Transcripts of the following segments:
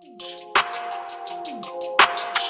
Thank you.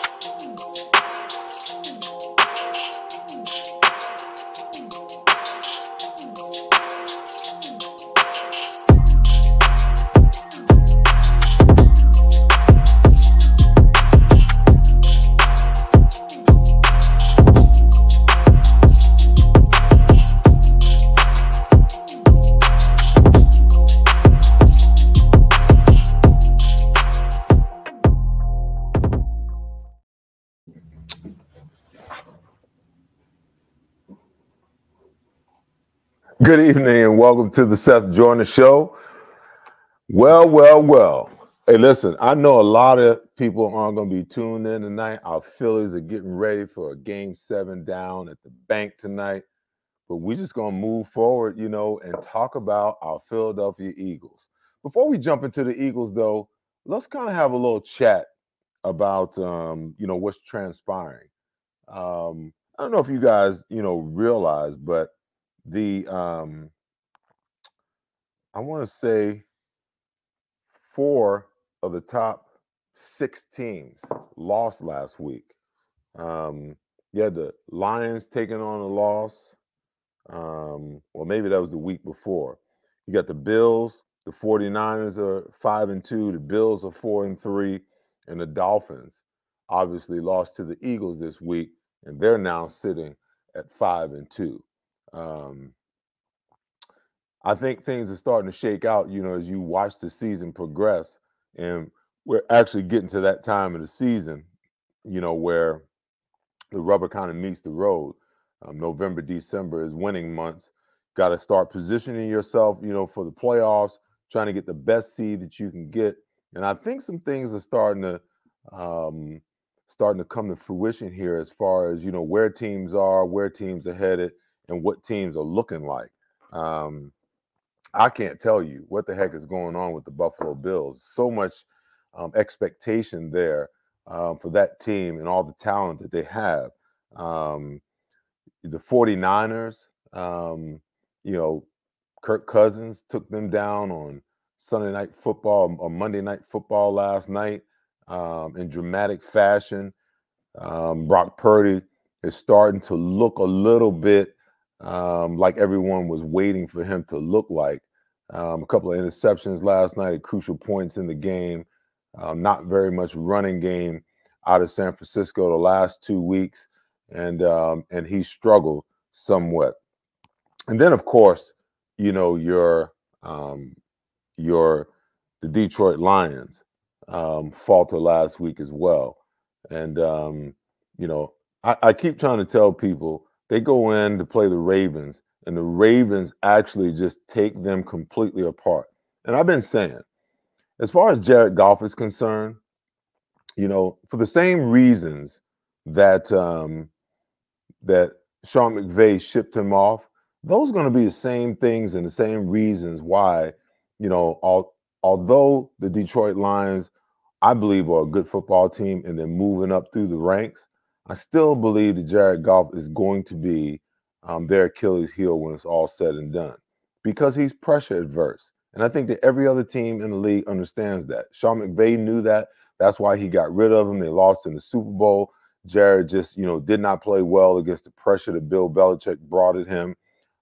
Good evening and welcome to the Seth Joyner Show. Well, well, well. Hey, listen, I know a lot of people aren't going to be tuned in tonight. Our Phillies are getting ready for a game seven down at the bank tonight. But we're just going to move forward, you know, and talk about our Philadelphia Eagles. Before we jump into the Eagles, though, let's kind of have a little chat about, um, you know, what's transpiring. Um, I don't know if you guys, you know, realize, but the um I want to say four of the top six teams lost last week. Um, you had the Lions taking on a loss. Um, well, maybe that was the week before. You got the Bills, the 49ers are five and two, the Bills are four and three, and the Dolphins obviously lost to the Eagles this week, and they're now sitting at five and two. Um, I think things are starting to shake out, you know, as you watch the season progress. And we're actually getting to that time of the season, you know, where the rubber kind of meets the road. Um, November, December is winning months. Got to start positioning yourself, you know, for the playoffs, trying to get the best seed that you can get. And I think some things are starting to um, starting to come to fruition here as far as you know where teams are, where teams are headed, and what teams are looking like. Um, I can't tell you what the heck is going on with the Buffalo Bills. So much um, expectation there um, for that team and all the talent that they have. Um, the 49ers, um, you know, Kirk Cousins took them down on Sunday night football or Monday night football last night um, in dramatic fashion. Um, Brock Purdy is starting to look a little bit um, like everyone was waiting for him to look like. Um, a couple of interceptions last night at crucial points in the game. Um, not very much running game out of San Francisco the last two weeks, and um, and he struggled somewhat. And then, of course, you know your um, your the Detroit Lions um, falter last week as well, and you know I, I keep trying to tell people they go in to play the Ravens, and the Ravens actually just take them completely apart. And I've been saying, as far as Jared Goff is concerned, you know, for the same reasons that um, that Sean McVay shipped him off, those are going to be the same things and the same reasons why, you know, all, although the Detroit Lions, I believe, are a good football team and they're moving up through the ranks, I still believe that Jared Goff is going to be um, their Achilles heel when it's all said and done because he's pressure adverse. And I think that every other team in the league understands that. Sean McVay knew that. That's why he got rid of him. They lost in the Super Bowl. Jared just, you know, did not play well against the pressure that Bill Belichick brought at him.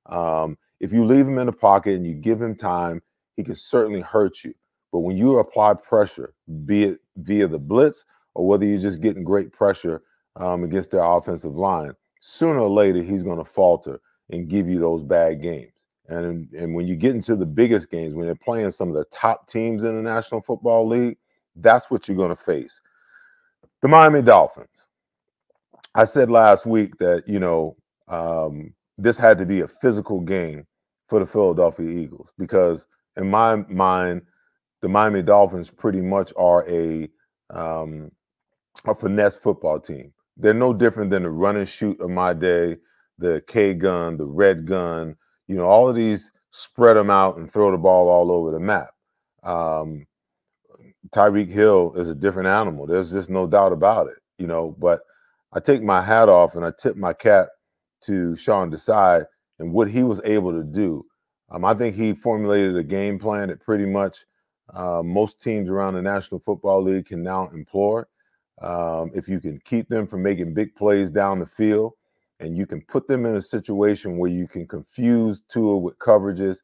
Um, if you leave him in the pocket and you give him time, he can certainly hurt you. But when you apply pressure, be it via the blitz or whether you're just getting great pressure um, against their offensive line, sooner or later he's going to falter and give you those bad games. And and when you get into the biggest games, when they're playing some of the top teams in the National Football League, that's what you're going to face. The Miami Dolphins. I said last week that you know um, this had to be a physical game for the Philadelphia Eagles because in my mind, the Miami Dolphins pretty much are a um, a finesse football team. They're no different than the run and shoot of my day, the K gun, the red gun. You know, all of these spread them out and throw the ball all over the map. Um, Tyreek Hill is a different animal. There's just no doubt about it. You know, but I take my hat off and I tip my cap to Sean Desai and what he was able to do. Um, I think he formulated a game plan that pretty much uh, most teams around the National Football League can now employ. Um, if you can keep them from making big plays down the field, and you can put them in a situation where you can confuse Tua with coverages,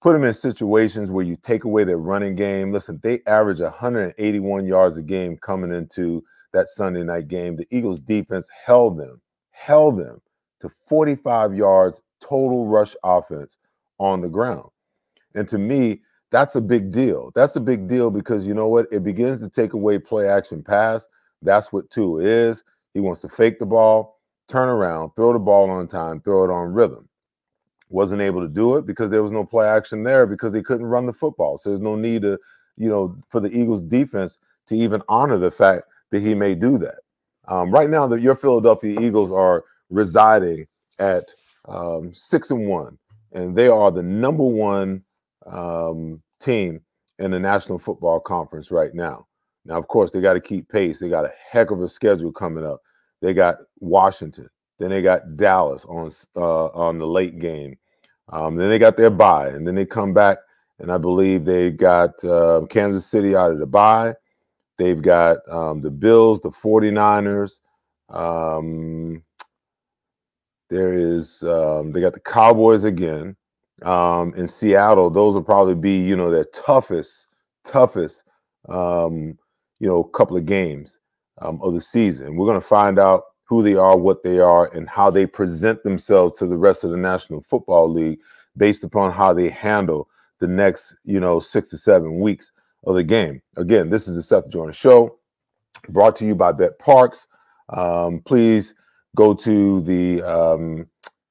put them in situations where you take away their running game. Listen, they average 181 yards a game coming into that Sunday night game. The Eagles defense held them, held them to 45 yards total rush offense on the ground. And to me, that's a big deal. That's a big deal because you know what? It begins to take away play action pass. That's what Tua is. He wants to fake the ball, turn around, throw the ball on time, throw it on rhythm. Wasn't able to do it because there was no play action there because they couldn't run the football. So there's no need to, you know, for the Eagles defense to even honor the fact that he may do that. Um, right now, that your Philadelphia Eagles are residing at um, six and one, and they are the number one um, team in the National Football Conference right now. Now, of course, they got to keep pace. They got a heck of a schedule coming up. They got Washington, then they got Dallas on uh, on the late game. Um, then they got their bye, and then they come back, and I believe they got uh, Kansas City out of the bye. They've got um, the Bills, the 49ers. Um, there is um, they got the Cowboys again um, in Seattle. Those will probably be you know their toughest, toughest um, you know couple of games um, of the season. We're going to find out who they are, what they are, and how they present themselves to the rest of the National Football League based upon how they handle the next you know six to seven weeks of the game. Again, this is the Seth Joyner Show, brought to you by BetParx. Um, please go to the um,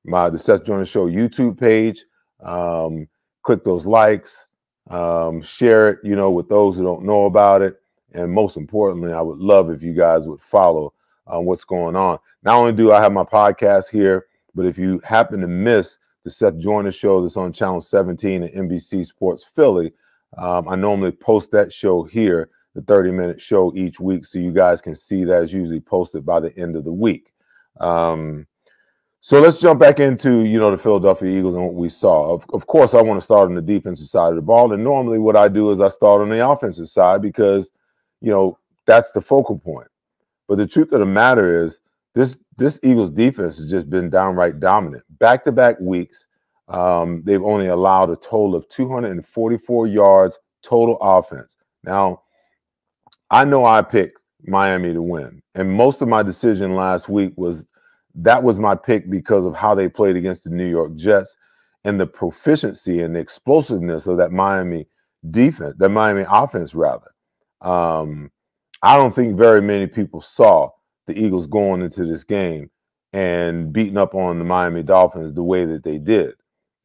my the Seth Joyner Show YouTube page. Um, click those likes, um, share it, you know, with those who don't know about it, and most importantly, I would love if you guys would follow uh, what's going on. Not only do I have my podcast here, but if you happen to miss the Seth Joyner Show that's on Channel 17 at NBC Sports Philly, um, I normally post that show here, the 30 minute show each week, so you guys can see that is usually posted by the end of the week. Um, so let's jump back into you know the Philadelphia Eagles and what we saw. Of, of course, I want to start on the defensive side of the ball, and normally what I do is I start on the offensive side because you know that's the focal point. But the truth of the matter is this this Eagles defense has just been downright dominant. Back to back weeks, um, they've only allowed a total of 244 yards total offense. Now, I know I picked Miami to win. And most of my decision last week was that was my pick because of how they played against the New York Jets and the proficiency and the explosiveness of that Miami defense, that Miami offense, rather. Um, I don't think very many people saw the Eagles going into this game and beating up on the Miami Dolphins the way that they did.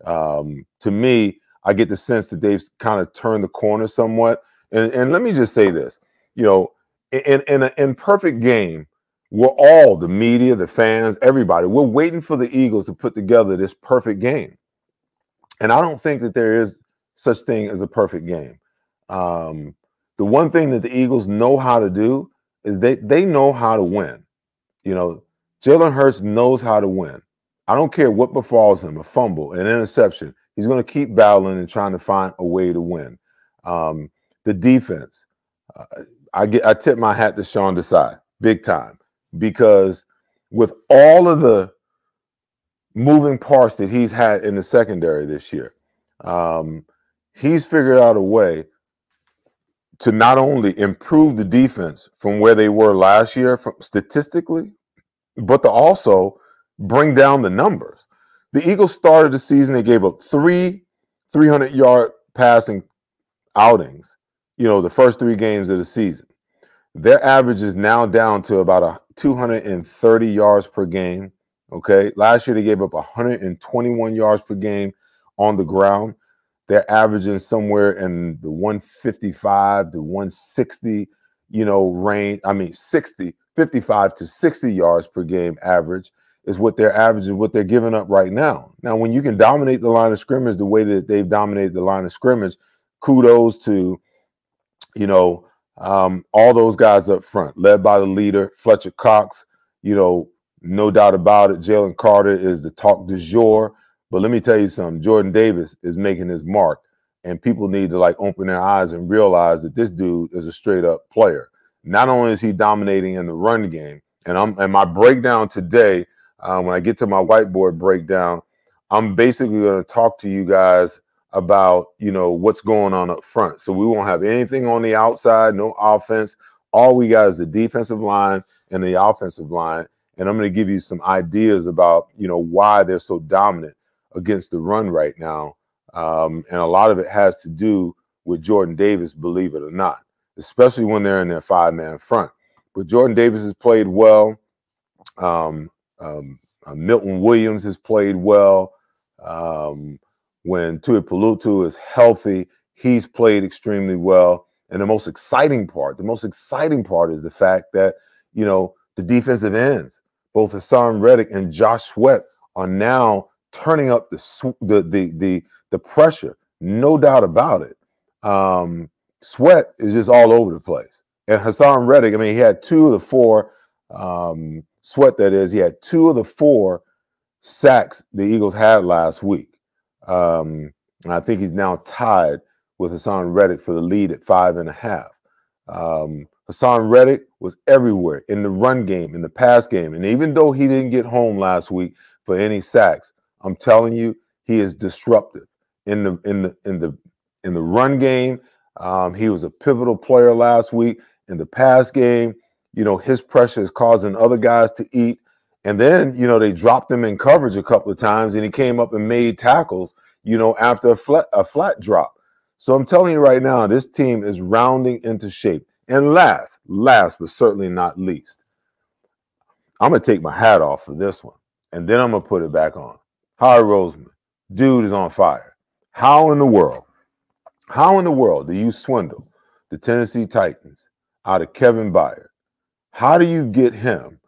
Um, to me, I get the sense that they've kind of turned the corner somewhat. And, and let me just say this, you know, in in an imperfect game, we're all the media, the fans, everybody. We're waiting for the Eagles to put together this perfect game, and I don't think that there is such thing as a perfect game. Um, the one thing that the Eagles know how to do is they they know how to win. You know, Jalen Hurts knows how to win. I don't care what befalls him, a fumble, an interception. He's going to keep battling and trying to find a way to win. Um, the defense, uh, I get I tip my hat to Sean Desai big time because with all of the moving parts that he's had in the secondary this year, um, he's figured out a way to not only improve the defense from where they were last year from statistically, but to also bring down the numbers. The Eagles started the season, they gave up three 300 yard passing outings you know, the first three games of the season. Their average is now down to about a 230 yards per game. Okay. Last year they gave up 121 yards per game on the ground. They're averaging somewhere in the 155 to 160, you know, range. I mean, 60, 55 to 60 yards per game average is what they're averaging, what they're giving up right now. Now, when you can dominate the line of scrimmage the way that they've dominated the line of scrimmage, kudos to you know, um, all those guys up front, led by the leader, Fletcher Cox, you know, no doubt about it. Jalen Carter is the talk du jour. But let me tell you something Jordan Davis is making his mark. and people need to like open their eyes and realize that this dude is a straight up player. Not only is he dominating in the run game, and I'm and my breakdown today, uh, when I get to my whiteboard breakdown, I'm basically going to talk to you guys about you know what's going on up front. So we won't have anything on the outside, no offense. All we got is the defensive line and the offensive line, and I'm going to give you some ideas about you know why they're so dominant against the run right now, um, and a lot of it has to do with Jordan Davis, believe it or not, especially when they're in their five man front. But Jordan Davis has played well. Um, um, uh, Milton Williams has played well. Um, when Tuipulotu is healthy, he's played extremely well. And the most exciting part, the most exciting part is the fact that, you know, the defensive ends, both Haason Reddick and Josh Sweat, are now turning up the the the the, the pressure, no doubt about it. Um, Sweat is just all over the place. And Haason Reddick, I mean, he had two of the four um, Sweat, that is, he had two of the four sacks the Eagles had last week. Um, I think he's now tied with Haason Reddick for the lead at five and a half. Um, Haason Reddick was everywhere in the run game, in the pass game. And even though he didn't get home last week for any sacks, I'm telling you, he is disruptive in the in the in the in the run game. Um, he was a pivotal player last week in the pass game. You know, his pressure is causing other guys to eat. And then, you know, they dropped him in coverage a couple of times and he came up and made tackles, you know, after a flat, a flat drop. So I'm telling you right now, this team is rounding into shape. And last, last but certainly not least, I'm going to take my hat off for this one and then I'm going to put it back on. Howie Roseman, dude is on fire. How in the world, how in the world do you swindle the Tennessee Titans out of Kevin Byard? How do you get him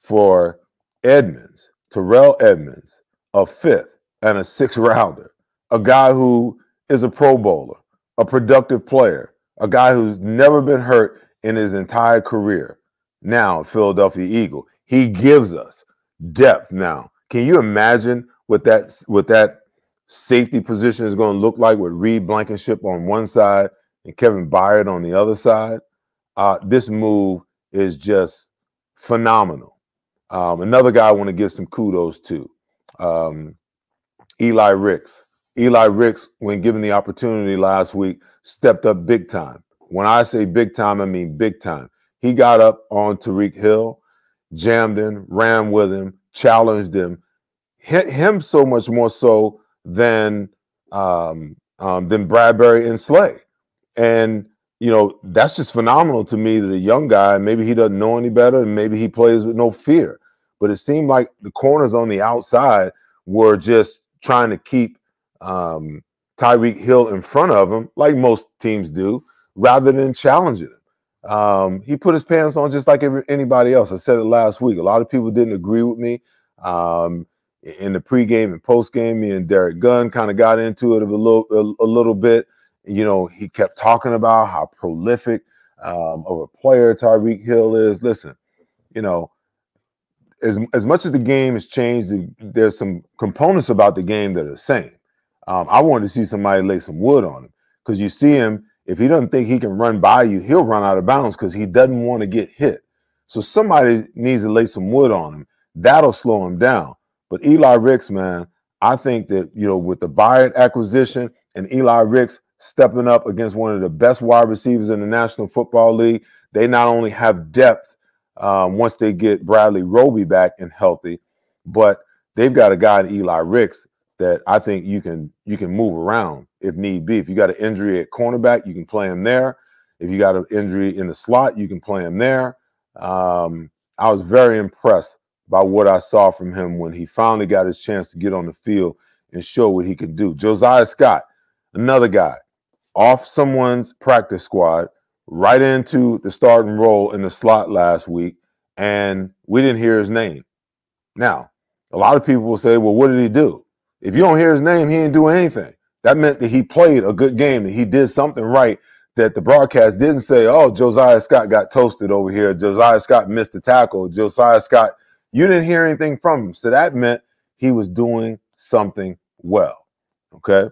for Edmunds, Terrell Edmunds, a fifth and a sixth rounder, a guy who is a pro bowler, a productive player, a guy who's never been hurt in his entire career. Now, Philadelphia Eagle, he gives us depth now. Can you imagine what that what that safety position is going to look like with Reed Blankenship on one side and Kevin Byard on the other side? Uh, this move is just phenomenal. Um, another guy I want to give some kudos to, um, Eli Ricks. Eli Ricks, when given the opportunity last week, stepped up big time. When I say big time, I mean big time. He got up on Tyreek Hill, jammed him, ran with him, challenged him, hit him so much more so than um, um, than Bradberry and Slay. And you know, that's just phenomenal to me that a young guy, maybe he doesn't know any better, and maybe he plays with no fear. But it seemed like the corners on the outside were just trying to keep um, Tyreek Hill in front of him, like most teams do, rather than challenging him. Um, he put his pants on just like anybody else. I said it last week. A lot of people didn't agree with me. Um, in the pregame and postgame, me and Derrick Gunn kind of got into it a little, a, a little bit you know, he kept talking about how prolific um, of a player Tyreek Hill is. Listen, you know, as, as much as the game has changed, there's some components about the game that are the same. Um, I wanted to see somebody lay some wood on him because you see him, if he doesn't think he can run by you, he'll run out of bounds because he doesn't want to get hit. So somebody needs to lay some wood on him. That'll slow him down. But Eli Ricks, man, I think that, you know, with the Byard acquisition and Eli Ricks, stepping up against one of the best wide receivers in the National Football League. They not only have depth um, once they get Bradley Roby back and healthy, but they've got a guy in Eli Ricks that I think you can you can move around if need be. If you got an injury at cornerback, you can play him there. If you got an injury in the slot, you can play him there. Um, I was very impressed by what I saw from him when he finally got his chance to get on the field and show what he could do. Josiah Scott, another guy off someone's practice squad right into the starting role in the slot last week, and we didn't hear his name. Now, a lot of people will say, well, what did he do? If you don't hear his name, he didn't do anything. That meant that he played a good game, that he did something right, that the broadcast didn't say, oh, Josiah Scott got toasted over here. Josiah Scott missed the tackle. Josiah Scott, you didn't hear anything from him. So that meant he was doing something well. Okay.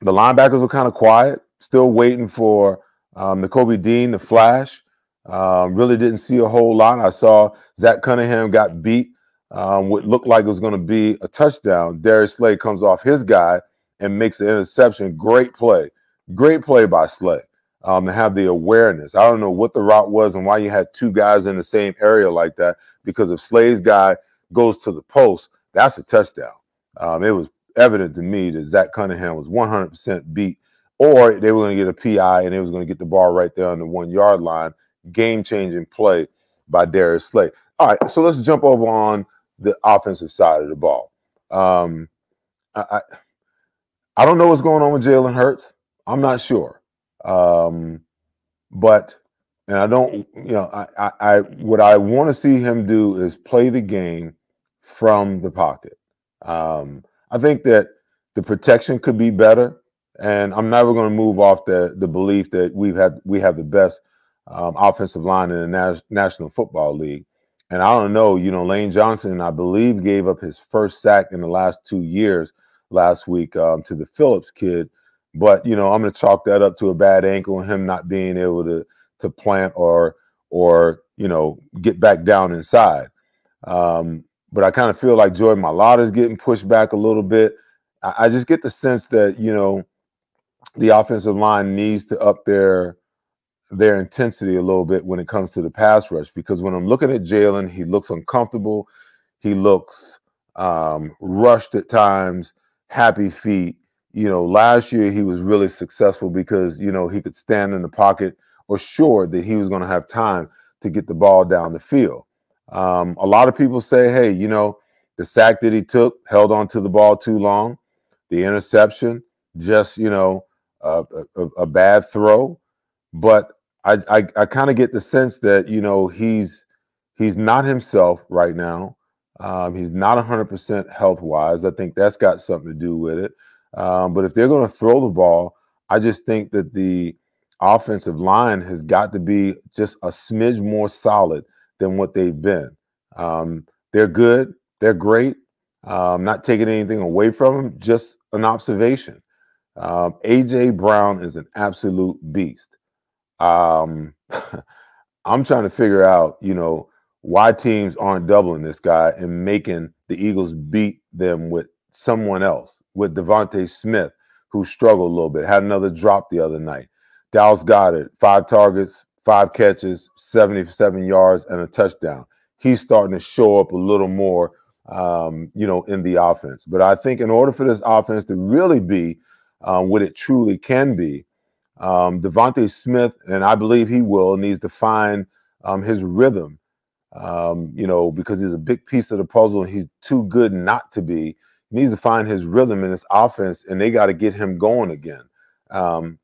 The linebackers were kind of quiet, still waiting for um, Nakobe Dean to flash. Um, really didn't see a whole lot. I saw Zach Cunningham got beat. Um, what looked like it was going to be a touchdown. Darius Slay comes off his guy and makes an interception. Great play. Great play by Slay um, to have the awareness. I don't know what the route was and why you had two guys in the same area like that. Because if Slay's guy goes to the post, that's a touchdown. Um, it was evident to me that Zach Cunningham was 100% beat, or they were going to get a PI and they was going to get the ball right there on the one yard line. Game changing play by Darius Slay. All right, so let's jump over on the offensive side of the ball. Um, I, I, I don't know what's going on with Jalen Hurts. I'm not sure. Um, but and I don't, you know, I, I, I what I want to see him do is play the game from the pocket. Um, I think that the protection could be better, and I'm never going to move off the the belief that we've had we have the best um, offensive line in the Nas- National Football League. And I don't know, you know, Lane Johnson, I believe, gave up his first sack in the last two years last week um, to the Phillips kid. But you know, I'm going to chalk that up to a bad ankle, and him not being able to to plant or or you know get back down inside. Um, but I kind of feel like Jordan Mailata is getting pushed back a little bit. I, I just get the sense that you know the offensive line needs to up their their intensity a little bit when it comes to the pass rush because when I'm looking at Jalen, he looks uncomfortable. He looks um, rushed at times, happy feet. You know, last year he was really successful because, you know, he could stand in the pocket or sure that he was going to have time to get the ball down the field. Um, a lot of people say, hey, you know, the sack that he took held on to the ball too long. The interception, just, you know, a, a, bad throw. But I I, I kind of get the sense that you know he's he's not himself right now. Um, he's not 100% health wise. I think that's got something to do with it. Um, but if they're going to throw the ball, I just think that the offensive line has got to be just a smidge more solid than what they've been. Um, they're good. They're great. Um, not taking anything away from them, just an observation. Um, AJ Brown is an absolute beast um, I'm trying to figure out, you know, why teams aren't doubling this guy and making the Eagles beat them with someone else, with DeVonta Smith, who struggled a little bit, had another drop the other night. Dallas Goedert, five targets, five catches, 77 yards, and a touchdown. He's starting to show up a little more, um, you know, in the offense. But I think in order for this offense to really be um, what it truly can be, um, DeVonta Smith, and I believe he will, needs to find um, his rhythm. Um, you know, because he's a big piece of the puzzle and he's too good not to be. He needs to find his rhythm in his offense, and they got to get him going again. Um,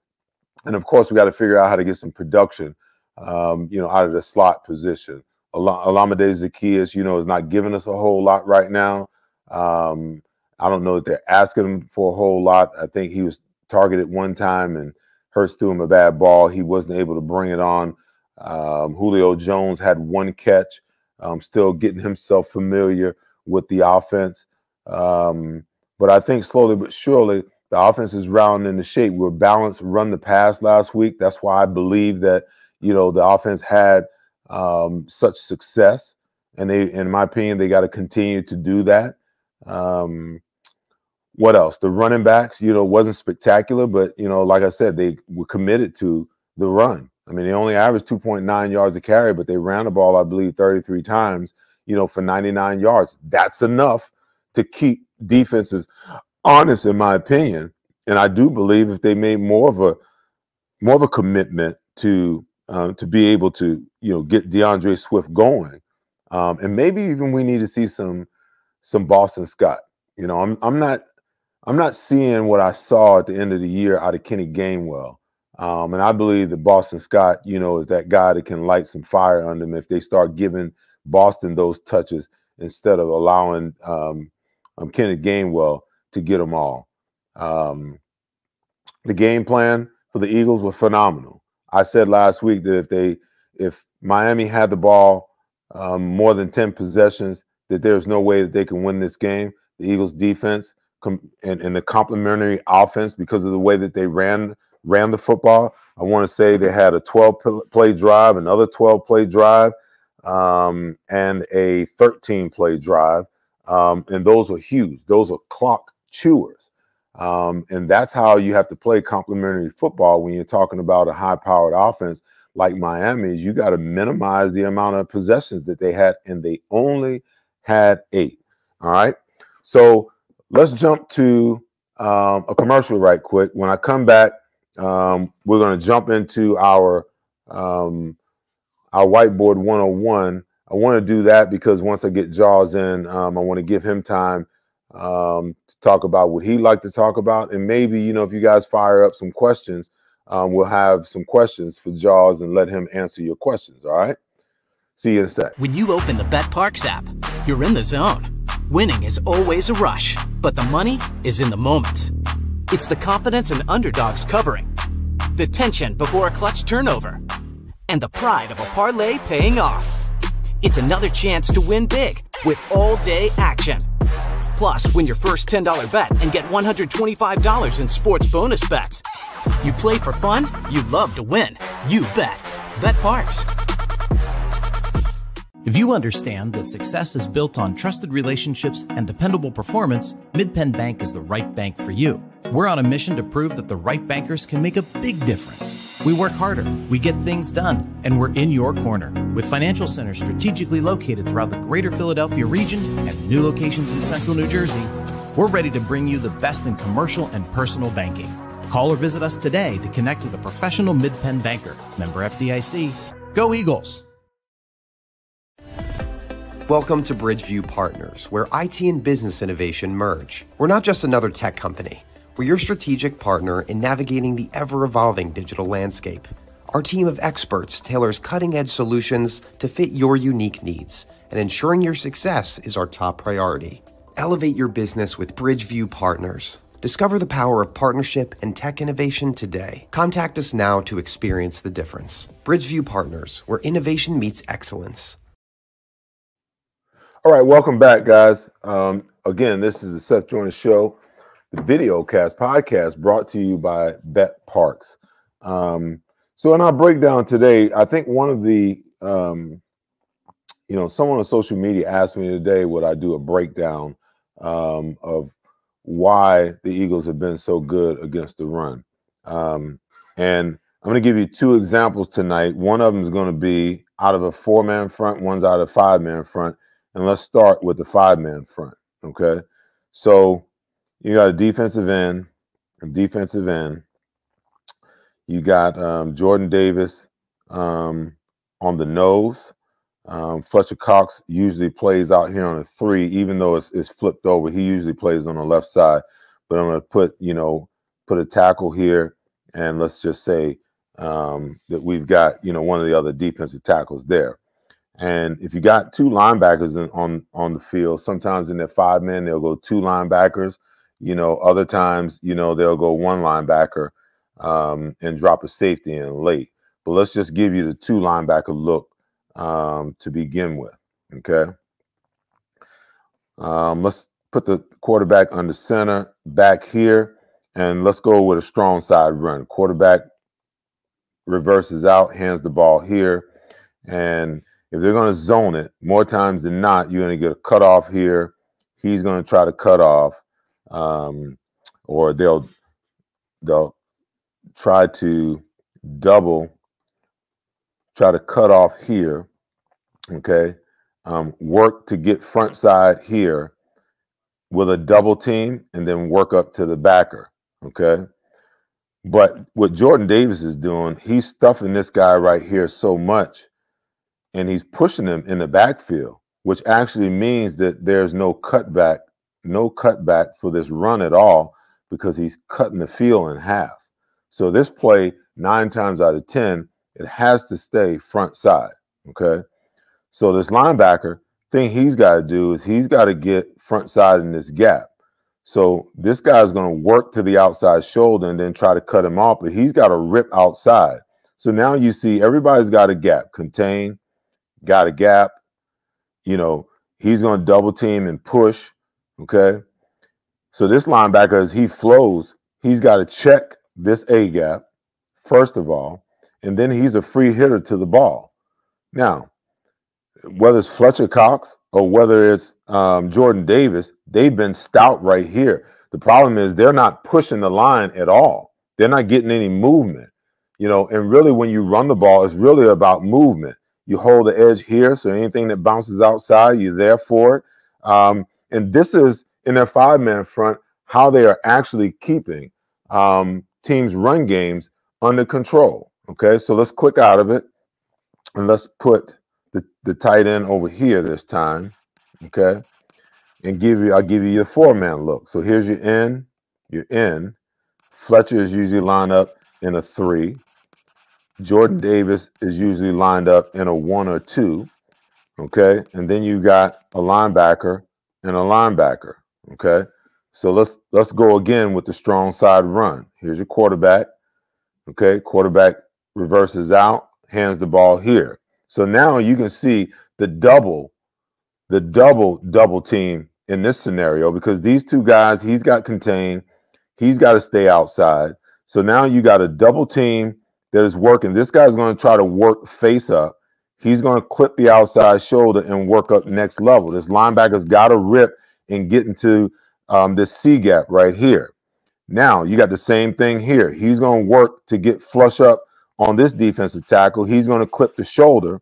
and of course, we got to figure out how to get some production, um, you know, out of the slot position. Al- Olamide Zaccheaus, you know, is not giving us a whole lot right now. Um, I don't know that they're asking him for a whole lot. I think he was targeted one time and Hurts threw him a bad ball. He wasn't able to bring it on. Um, Julio Jones had one catch, um, still getting himself familiar with the offense. Um, but I think slowly but surely, the offense is rounding the shape. We are balanced, run the pass last week. That's why I believe that you know the offense had um, such success, and they, in my opinion, they got to continue to do that. Um, what else? The running backs, you know, wasn't spectacular, but you know, like I said, they were committed to the run. I mean, they only averaged 2.9 yards a carry, but they ran the ball, I believe, 33 times, you know, for 99 yards. That's enough to keep defenses honest, in my opinion. And I do believe if they made more of a more of a commitment to uh, to be able to, you know, get D'Andre Swift going, um, and maybe even we need to see some some Boston Scott. You know, I'm I'm not I'm not seeing what I saw at the end of the year out of Kenny Gainwell. Um, and I believe that Boston Scott, you know, is that guy that can light some fire under them if they start giving Boston those touches instead of allowing um, um, Kenny Gainwell to get them all. Um, the game plan for the Eagles was phenomenal. I said last week that if they, if Miami had the ball um, more than 10 possessions, that there's no way that they can win this game. The Eagles defense in, in the complementary offense because of the way that they ran ran the football. I want to say they had a 12 play drive, another 12 play drive, um, and a 13 play drive. Um, and those are huge. Those are clock chewers. Um, and that's how you have to play complementary football when you're talking about a high powered offense like Miami. You got to minimize the amount of possessions that they had, and they only had eight. All right. So let's jump to um, a commercial right quick. When I come back, um, we're going to jump into our um, our whiteboard 101. I want to do that because once I get Jaws in, um, I want to give him time um, to talk about what he'd like to talk about. And maybe, you know, if you guys fire up some questions, um, we'll have some questions for Jaws and let him answer your questions. All right. See you in a sec. When you open the BetParx app, you're in the zone. Winning is always a rush, but the money is in the moments. It's the confidence and underdogs covering, the tension before a clutch turnover, and the pride of a parlay paying off. It's another chance to win big with all day action. Plus, win your first $10 bet and get $125 in sports bonus bets. You play for fun, you love to win. You bet. BetParx. If you understand that success is built on trusted relationships and dependable performance, Mid Penn Bank is the right bank for you. We're on a mission to prove that the right bankers can make a big difference. We work harder, we get things done, and we're in your corner. With financial centers strategically located throughout the greater Philadelphia region and new locations in central New Jersey, we're ready to bring you the best in commercial and personal banking. Call or visit us today to connect with a professional Mid Penn banker. Member FDIC. Go Eagles! Welcome to Bridgeview Partners, where IT and business innovation merge. We're not just another tech company. We're your strategic partner in navigating the ever evolving digital landscape. Our team of experts tailors cutting edge solutions to fit your unique needs, and ensuring your success is our top priority. Elevate your business with Bridgeview Partners. Discover the power of partnership and tech innovation today. Contact us now to experience the difference. Bridgeview Partners, where innovation meets excellence. All right, welcome back, guys. Um, again, this is the Seth Joyner Show the video cast podcast brought to you by BetParx. Um, so in our breakdown today, I think one of the um, you know, someone on social media asked me today would I do a breakdown um, of why the Eagles have been so good against the run. Um, and I'm going to give you two examples tonight. One of them is going to be out of a four man front, one's out of five man front. And let's start with the five man front. Okay. So you got a defensive end, a defensive end. You got um, Jordan Davis um, on the nose. Um, Fletcher Cox usually plays out here on a three, even though it's, it's flipped over. He usually plays on the left side. But I'm going to put, you know, put a tackle here, and let's just say um, that we've got, you know, one of the other defensive tackles there. And if you got two linebackers in, on on the field, sometimes in their five men they'll go two linebackers. You know, other times, you know, they'll go one linebacker um, and drop a safety in late. But let's just give you the two linebacker look um, to begin with. Okay. Um, let's put the quarterback under center back here, and let's go with a strong side run. Quarterback reverses out, hands the ball here, and if they're going to zone it, more times than not, you're going to get a cut off here. He's going to try to cut off um, or they'll they'll try to double, try to cut off here. Okay, um, work to get front side here with a double team, and then work up to the backer. Okay. But what Jordan Davis is doing, he's stuffing this guy right here so much, and he's pushing him in the backfield, which actually means that there's no cutback no cutback for this run at all because he's cutting the field in half. So this play, nine times out of 10, it has to stay front side. Okay. So this linebacker thing he's got to do is he's got to get front side in this gap. So this guy's going to work to the outside shoulder and then try to cut him off, but he's got to rip outside. So now you see everybody's got a gap, contain, got a gap. You know, he's going to double team and push. Okay. So this linebacker, as he flows, he's got to check this A gap, first of all, and then he's a free hitter to the ball. Now, whether it's Fletcher Cox or whether it's um, Jordan Davis, they've been stout right here. The problem is they're not pushing the line at all. They're not getting any movement, you know. And really, when you run the ball, it's really about movement. You hold the edge here, so anything that bounces outside, you're there for it. Um, and this is in their five man front how they are actually keeping um, teams' run games under control. Okay, so let's click out of it and let's put the, the tight end over here this time. Okay, and give you I'll give you your four man look. So here's your in, your in. Fletcher is usually lined up in a three. Jordan Davis is usually lined up in a one or two. Okay, and then you got a linebacker and a linebacker. Okay, so let's let's go again with the strong side run. Here's your quarterback. Okay, quarterback reverses out, hands the ball here. So now you can see the double, the double double team in this scenario because these two guys, he's got contained, he's got to stay outside. So now you got a double team that is working. This guy's going to try to work face up. He's going to clip the outside shoulder and work up next level. This linebacker's got to rip and get into um, this C gap right here. Now you got the same thing here. He's going to work to get flush up on this defensive tackle. He's going to clip the shoulder,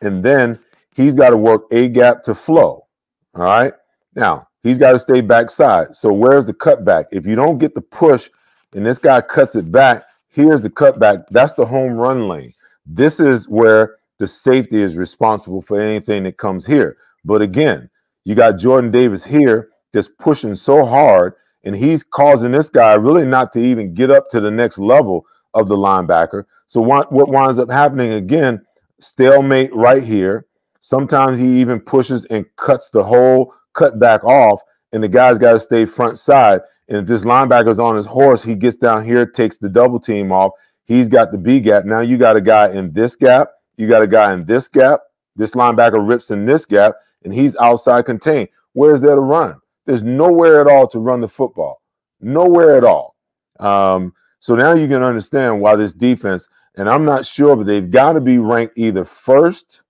and then he's got to work a gap to flow. All right. Now he's got to stay backside. So where's the cutback? If you don't get the push, and this guy cuts it back, here's the cutback. That's the home run lane. This is where the safety is responsible for anything that comes here. But again, you got Jordan Davis here that's pushing so hard, and he's causing this guy really not to even get up to the next level of the linebacker. So what, what winds up happening again, stalemate right here. Sometimes he even pushes and cuts the whole cutback off, and the guy's got to stay front side. And if this linebacker's on his horse, he gets down here, takes the double team off. He's got the B gap. Now you got a guy in this gap. You got a guy in this gap. This linebacker rips in this gap, and he's outside contained. Where's there to run? There's nowhere at all to run the football. Nowhere at all. Um, so now you can understand why this defense, and I'm not sure, but they've got to be ranked either first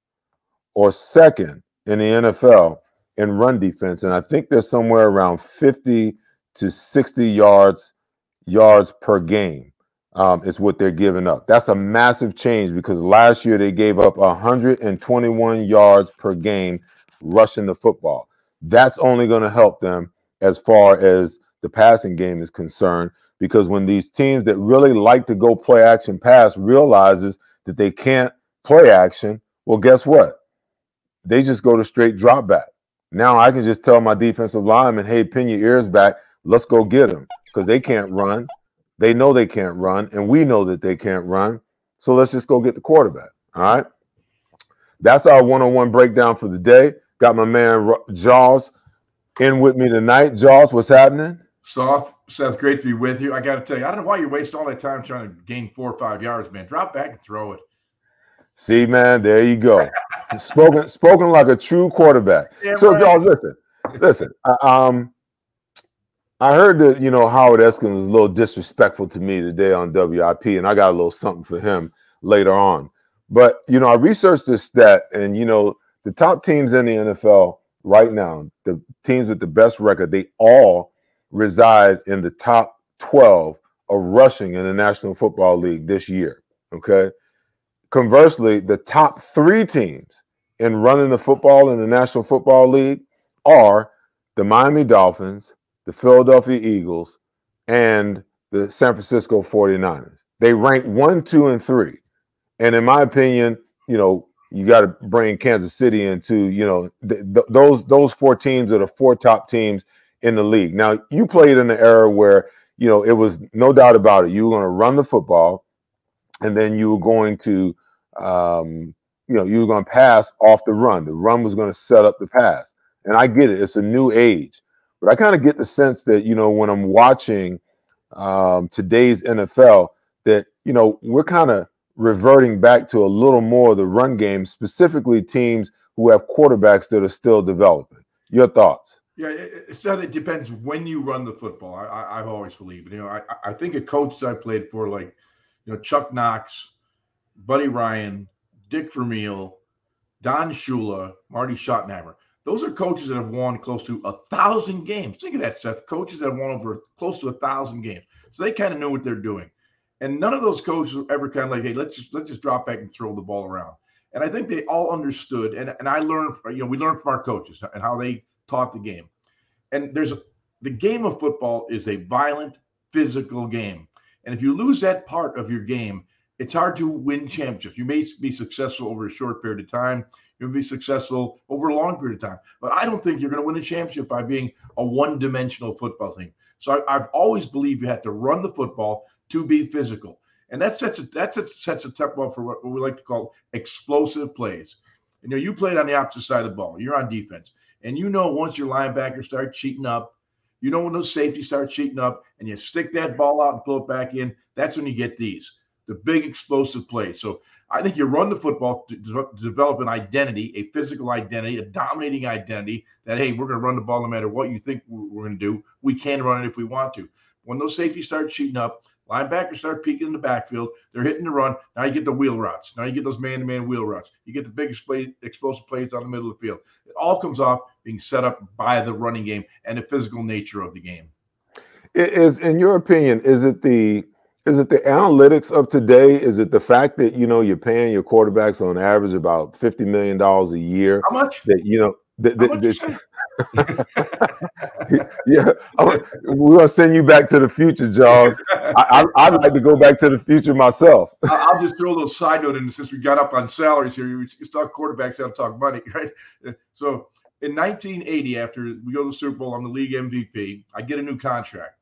or second in the NFL in run defense. And I think they're somewhere around 50 to 60 yards yards per game um, is what they're giving up. That's a massive change because last year they gave up 121 yards per game rushing the football. That's only going to help them as far as the passing game is concerned because when these teams that really like to go play action pass realizes that they can't play action well guess what? They just go to straight drop back. Now i can just tell my defensive lineman hey pin your ears back let's go get them because they can't run they know they can't run and we know that they can't run so let's just go get the quarterback all right that's our one-on-one breakdown for the day Got my man Jaws in with me tonight. Jaws, what's happening? Seth, Seth, great to be with you. I got to tell you, I don't know why you waste all that time trying to gain four or five yards, man. Drop back and throw it. See, man, there you go. spoken, spoken like a true quarterback. Yeah, so, right. Jaws, listen, listen. um, I heard that you know Howard Eskin was a little disrespectful to me today on WIP, and I got a little something for him later on. But you know, I researched this stat, and you know, the top teams in the NFL right now, the teams with the best record, they all reside in the top 12 of rushing in the National Football League this year. Okay. Conversely, the top three teams in running the football in the National Football League are the Miami Dolphins, the Philadelphia Eagles, and the San Francisco 49ers. They rank one, two, and three. And in my opinion, you know, you got to bring Kansas City into you know th- th- those those four teams that are the four top teams in the league. Now you played in an era where you know it was no doubt about it. You were going to run the football, and then you were going to um, you know you were going to pass off the run. The run was going to set up the pass. And I get it; it's a new age. But I kind of get the sense that you know when I'm watching um, today's NFL, that you know we're kind of reverting back to a little more of the run game, specifically teams who have quarterbacks that are still developing. Your thoughts? Yeah, it, so it depends when you run the football. I, have always believed. You know, I, I think of coaches I played for, like you know Chuck Knox, Buddy Ryan, Dick Vermeil, Don Shula, Marty Schottenheimer. Those are coaches that have won close to a thousand games. Think of that, Seth. Coaches that have won over close to a thousand games. So they kind of know what they're doing. And none of those coaches were ever kind of like, hey, let's just let's just drop back and throw the ball around. And I think they all understood. And, and I learned, you know, we learned from our coaches and how they taught the game. And there's a, the game of football is a violent, physical game. And if you lose that part of your game, it's hard to win championships. You may be successful over a short period of time. You'll be successful over a long period of time. But I don't think you're going to win a championship by being a one dimensional football team. So I, have always believed you have to run the football to be physical. And that sets a, that sets, sets a tempo for what we like to call explosive plays. You know, you played on the opposite side of the ball. You're on defense. And you know, once your linebackers start cheating up, you know, when those safeties start cheating up and you stick that ball out and pull it back in, that's when you get these the big explosive plays. So I think you run the football to, to develop an identity, a physical identity, a dominating identity that, hey, we're going to run the ball no matter what you think we're going to do. We can run it if we want to. When those safeties start cheating up, Linebackers start peeking in the backfield. They're hitting the run. Now you get the wheel routes. Now you get those man-to-man wheel routes. You get the big explosive plays on the middle of the field. It all comes off being set up by the running game and the physical nature of the game. It is, in your opinion, is it the is it the analytics of today? Is it the fact that you know you're paying your quarterbacks on average about fifty million dollars a year? How much? That you know the, the, yeah, we're gonna send you back to the future, Jaws. I, I, would like to go back to the future myself. I'll just throw a little side note in since we got up on salaries here. We talk quarterbacks, to talk money, right? So in 1980, after we go to the Super Bowl, I'm the league MVP. I get a new contract,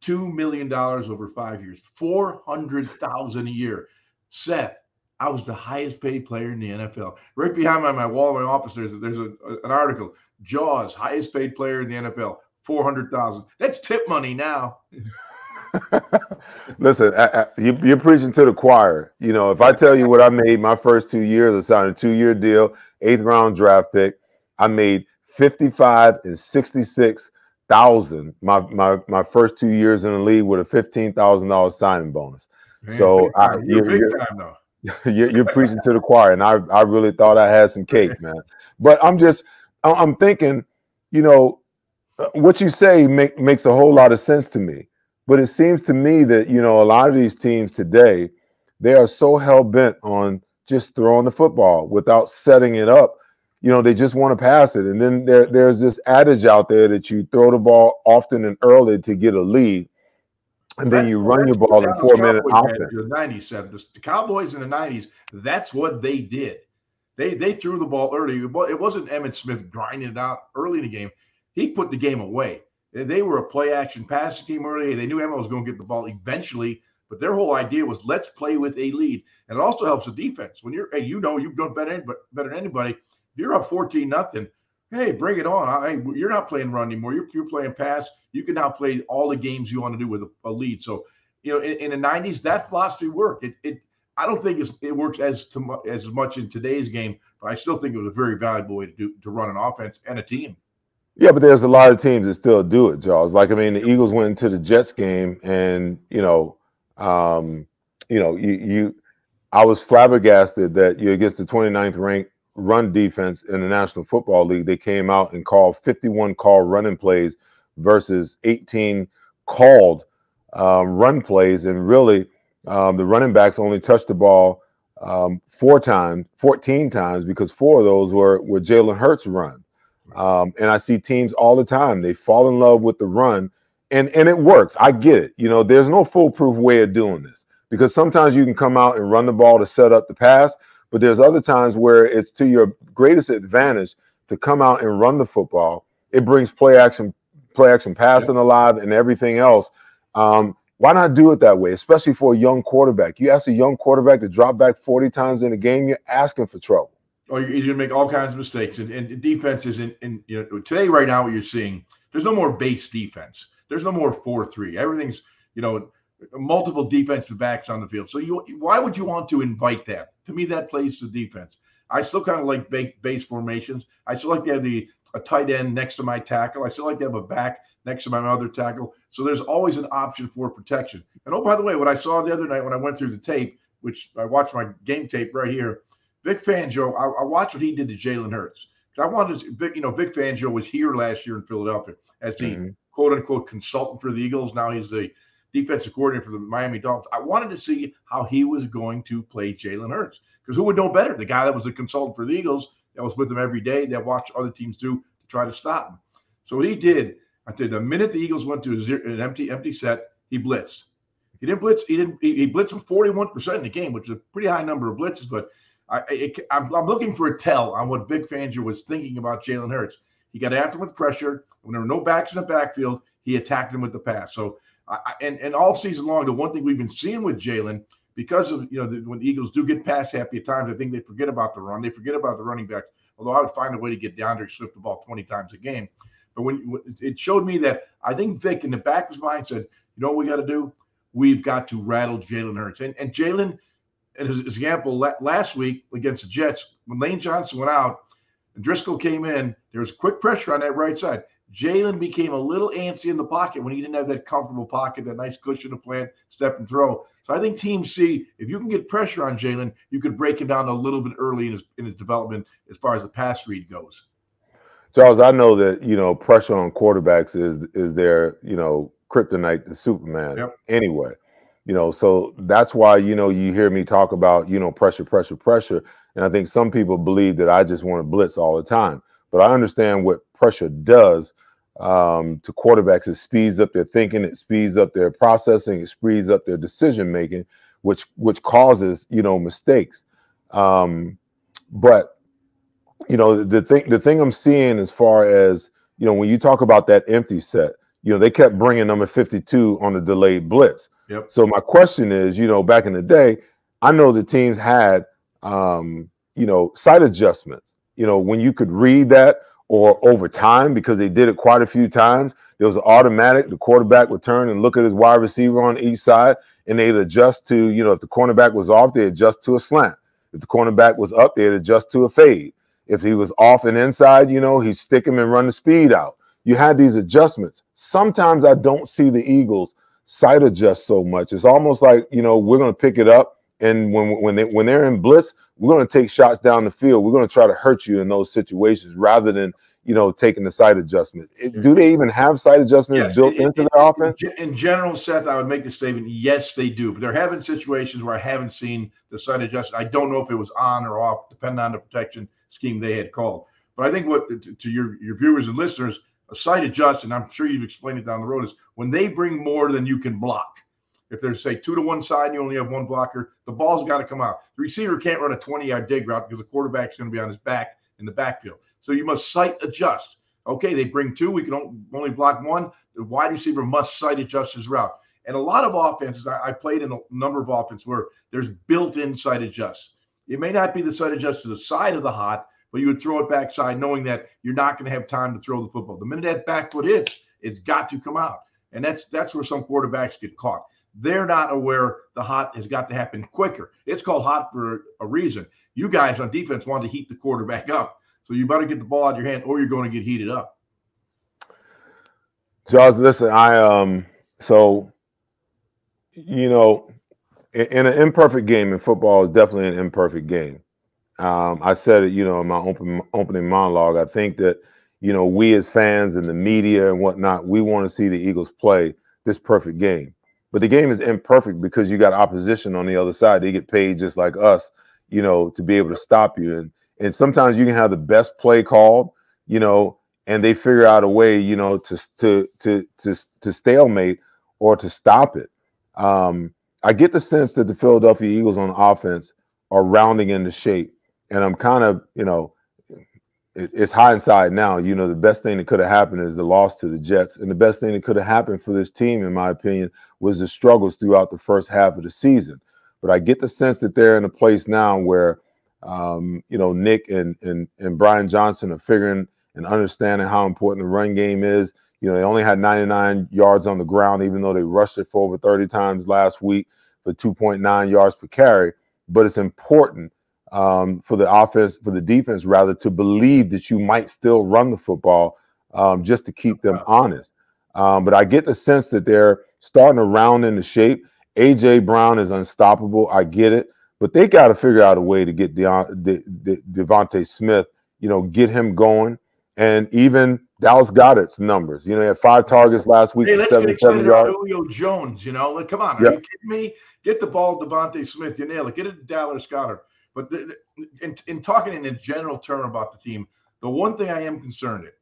two million dollars over five years, four hundred thousand a year. Seth, I was the highest paid player in the NFL. Right behind my, my wall my office, there's, there's a, an article Jaws, highest paid player in the NFL, 400,000. That's tip money now. Listen, I, I, you, you're preaching to the choir. You know, if I tell you what I made my first two years, I signed a two year deal, eighth round draft pick. I made 55 and 66 thousand my my my first two years in the league with a fifteen thousand dollars signing bonus. Man, so I, you're, you're, big time though. you're, you're preaching to the choir, and I, I really thought I had some cake, man. But I'm just, I'm thinking, you know, uh, what you say make, makes a whole lot of sense to me. But it seems to me that you know a lot of these teams today, they are so hell bent on just throwing the football without setting it up. You know, they just want to pass it, and then there, there's this adage out there that you throw the ball often and early to get a lead and then you run your ball in four minute offense. The 97, the Cowboys in the 90s, that's what they did. They they threw the ball early. It wasn't Emmitt Smith grinding it out early in the game. He put the game away. They were a play action passing team early. They knew Emmitt was going to get the ball eventually, but their whole idea was let's play with a lead. And it also helps the defense. When you're, hey, you know, you've done better, but better than anybody. You're up 14 nothing, hey, bring it on. I, you're not playing run anymore. You're, you're playing pass. You can now play all the games you want to do with a, a lead. So, you know, in, in, the 90s, that philosophy worked. It, it I don't think it works as to, as much in today's game, but I still think it was a very valuable way to do to run an offense and a team. Yeah, but there's a lot of teams that still do it, Jaws. Like I mean, the Eagles went into the Jets game, and you know, um, you know, you, you I was flabbergasted that you against the 29th ranked run defense in the National Football League, they came out and called 51 call running plays versus 18 called um, run plays. And really, um, the running backs only touched the ball um, four times, 14 times, because four of those were, were Jalen Hurts run. Um, and I see teams all the time, they fall in love with the run and, and it works. I get it. You know, there's no foolproof way of doing this because sometimes you can come out and run the ball to set up the pass. But there's other times where it's to your greatest advantage to come out and run the football. It brings play action, play action passing yeah. alive and everything else. Um, why not do it that way, especially for a young quarterback? You ask a young quarterback to drop back 40 times in a game, you're asking for trouble. Oh, you're going to make all kinds of mistakes. And, and defenses, in, in you know, today, right now, what you're seeing, there's no more base defense. There's no more 4 3. Everything's, you know, multiple defensive backs on the field. So you why would you want to invite that? To me, that plays to defense. I still kind of like base formations. I still like to have the a tight end next to my tackle. I still like to have a back next to my other tackle. So there's always an option for protection. And oh, by the way, what I saw the other night when I went through the tape, which I watched my game tape right here, Vic Fangio, I, I watched what he did to Jalen Hurts. I wanted to, Vic, you know, Vic Fangio was here last year in Philadelphia as the mm-hmm. quote unquote consultant for the Eagles. Now he's the defensive coordinator for the Miami Dolphins. I wanted to see how he was going to play Jalen Hurts because who would know better? The guy that was the consultant for the Eagles that was with him every day that watched other teams do to try to stop him. So what he did, I you, the minute the Eagles went to zero, an empty empty set, he blitzed. He didn't blitz. He didn't. He, he blitzed 41% in the game, which is a pretty high number of blitzes. But I, I'm looking for a tell on what Vic Fangio was thinking about Jalen Hurts. He got after him with pressure. When there were no backs in the backfield, he attacked him with the pass. So, I, and and all season long, the one thing we've been seeing with Jalen, because of you know the, when the Eagles do get pass happy at times, I think they forget about the run. They forget about the running back. Although I would find a way to get there, slip the ball 20 times a game. But when it showed me that I think Vic in the back of his mind said, you know what we got to do? We've got to rattle Jalen Hurts. And, and Jalen, as his example, last week against the Jets, when Lane Johnson went out and Driscoll came in, there was quick pressure on that right side. Jalen became a little antsy in the pocket when he didn't have that comfortable pocket, that nice cushion to plant, step and throw. So I think Team C, if you can get pressure on Jalen, you could break him down a little bit early in his in his development as far as the pass read goes. Jaws, I know that you know pressure on quarterbacks is is their you know kryptonite to Superman yep. anyway. You know, so that's why you know you hear me talk about you know pressure, pressure, pressure, and I think some people believe that I just want to blitz all the time. But I understand what pressure does um, to quarterbacks. It speeds up their thinking, it speeds up their processing, it speeds up their decision making, which which causes you know mistakes. Um, but you know the thing the thing I'm seeing as far as you know when you talk about that empty set, you know they kept bringing number 52 on the delayed blitz. Yep. So my question is, you know, back in the day, I know the teams had um, you know sight adjustments. You know when you could read that or over time because they did it quite a few times. There was automatic. The quarterback would turn and look at his wide receiver on each side, and they'd adjust to, you know, if the cornerback was off, they adjust to a slant. If the cornerback was up, they'd adjust to a fade. If he was off and inside, you know, he'd stick him and run the speed out. You had these adjustments. Sometimes I don't see the Eagles sight adjust so much. It's almost like, you know, we're going to pick it up. And when when they when they're in blitz, we're going to take shots down the field. We're going to try to hurt you in those situations rather than you know taking the sight adjustment. Mm-hmm. Do they even have sight adjustments yes, built into their offense? In general, Seth, I would make the statement: yes, they do. But they're having situations where I haven't seen the sight adjustment. I don't know if it was on or off, depending on the protection scheme they had called. But I think what to, your your viewers and listeners, a sight adjust, and I'm sure you've explained it down the road, is when they bring more than you can block. If there's say two to one side and you only have one blocker, the ball's got to come out. The receiver can't run a 20 yard dig route because the quarterback's going to be on his back in the backfield. So you must sight adjust. Okay, they bring two. We can only block one. The wide receiver must sight adjust his route. And a lot of offenses, I, I played in a number of offenses where there's built-in sight adjust. It may not be the sight adjust to the side of the hot, but you would throw it backside knowing that you're not going to have time to throw the football. The minute that back foot hits, it's got to come out. And that's that's where some quarterbacks get caught. They're not aware the hot has got to happen quicker. It's called hot for a reason. You guys on defense want to heat the quarterback up. So you better get the ball out of your hand or you're going to get heated up. Jaws, listen, I um so you know, in, in, an imperfect game in football is definitely an imperfect game. Um, I said it, you know, in my open, opening monologue. I think that, you know, we as fans and the media and whatnot, we want to see the Eagles play this perfect game. But the game is imperfect because you got opposition on the other side. They get paid just like us, you know, to be able to stop you. And and sometimes you can have the best play called, you know, and they figure out a way, you know, to to to to to stalemate or to stop it. Um, I get the sense that the Philadelphia Eagles on offense are rounding into shape, and I'm kind of, you know, it's hindsight now. You know, the best thing that could have happened is the loss to the Jets, and the best thing that could have happened for this team, in my opinion, was the struggles throughout the first half of the season. But I get the sense that they're in a place now where, um, you know, Nick and and and Brian Johnson are figuring and understanding how important the run game is. You know, they only had 99 yards on the ground, even though they rushed it for over 30 times last week for 2.9 yards per carry. But it's important um, for the offense, for the defense, rather, to believe that you might still run the football um, just to keep them honest. Um, but I get the sense that they're starting to round into shape. AJ Brown is unstoppable. I get it, but they got to figure out a way to get Deon- De- De- DeVonta Smith, you know, get him going, and even Dallas Goedert's numbers. You know, he had five targets last week, hey, let's seven, get seven yards. Julio Jones, you know, like, come on, are Yep. you kidding me? Get the ball to DeVonta Smith, you nail it. Get it to Dallas Goedert. But the, the, in, in talking in a general term about the team, the one thing I am concerned at,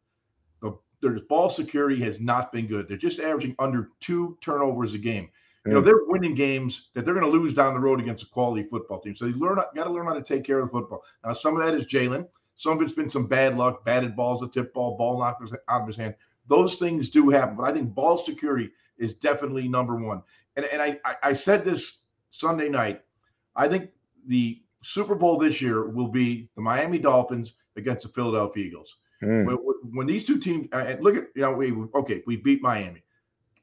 the their ball security has not been good. They're just averaging under two turnovers a game. You know, they're winning games that they're going to lose down the road against a quality football team. So they learn got to learn how to take care of the football. Now, some of that is Jalen. Some of it's been some bad luck, batted balls, a tip ball, ball knocked out of his hand. Those things do happen, but I think ball security is definitely number one. And and I I, I said this Sunday night. I think the Super Bowl this year will be the Miami Dolphins against the Philadelphia Eagles. Mm. When, when these two teams, uh, look at, you know, we okay, we beat Miami.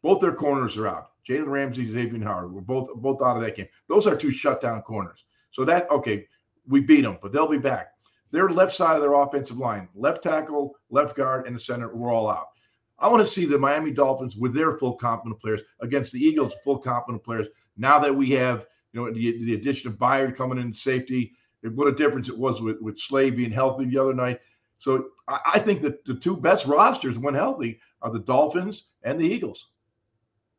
Both their corners are out. Jalen Ramsey, Xavier Howard, we're both both out of that game. Those are two shutdown corners. So that okay, we beat them, but they'll be back. Their left side of their offensive line, left tackle, left guard, and the center, we're all out. I want to see the Miami Dolphins with their full complement of players against the Eagles' full complement of players. Now that we have, you know, the, the addition of Byard coming in safety, And what a difference it was with with Slay being healthy the other night. So I, I think that the two best rosters when healthy are the Dolphins and the Eagles.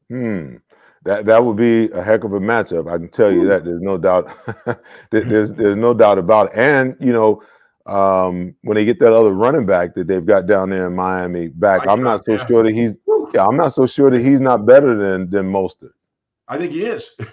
Hmm. That that would be a heck of a matchup. I can tell you that. There's no doubt. There's there's no doubt about it. And you know, um, when they get that other running back that they've got down there in Miami back, Mike I'm not so yeah. sure that he's. Yeah, I'm not so sure that he's not better than than Mostert. I think he is.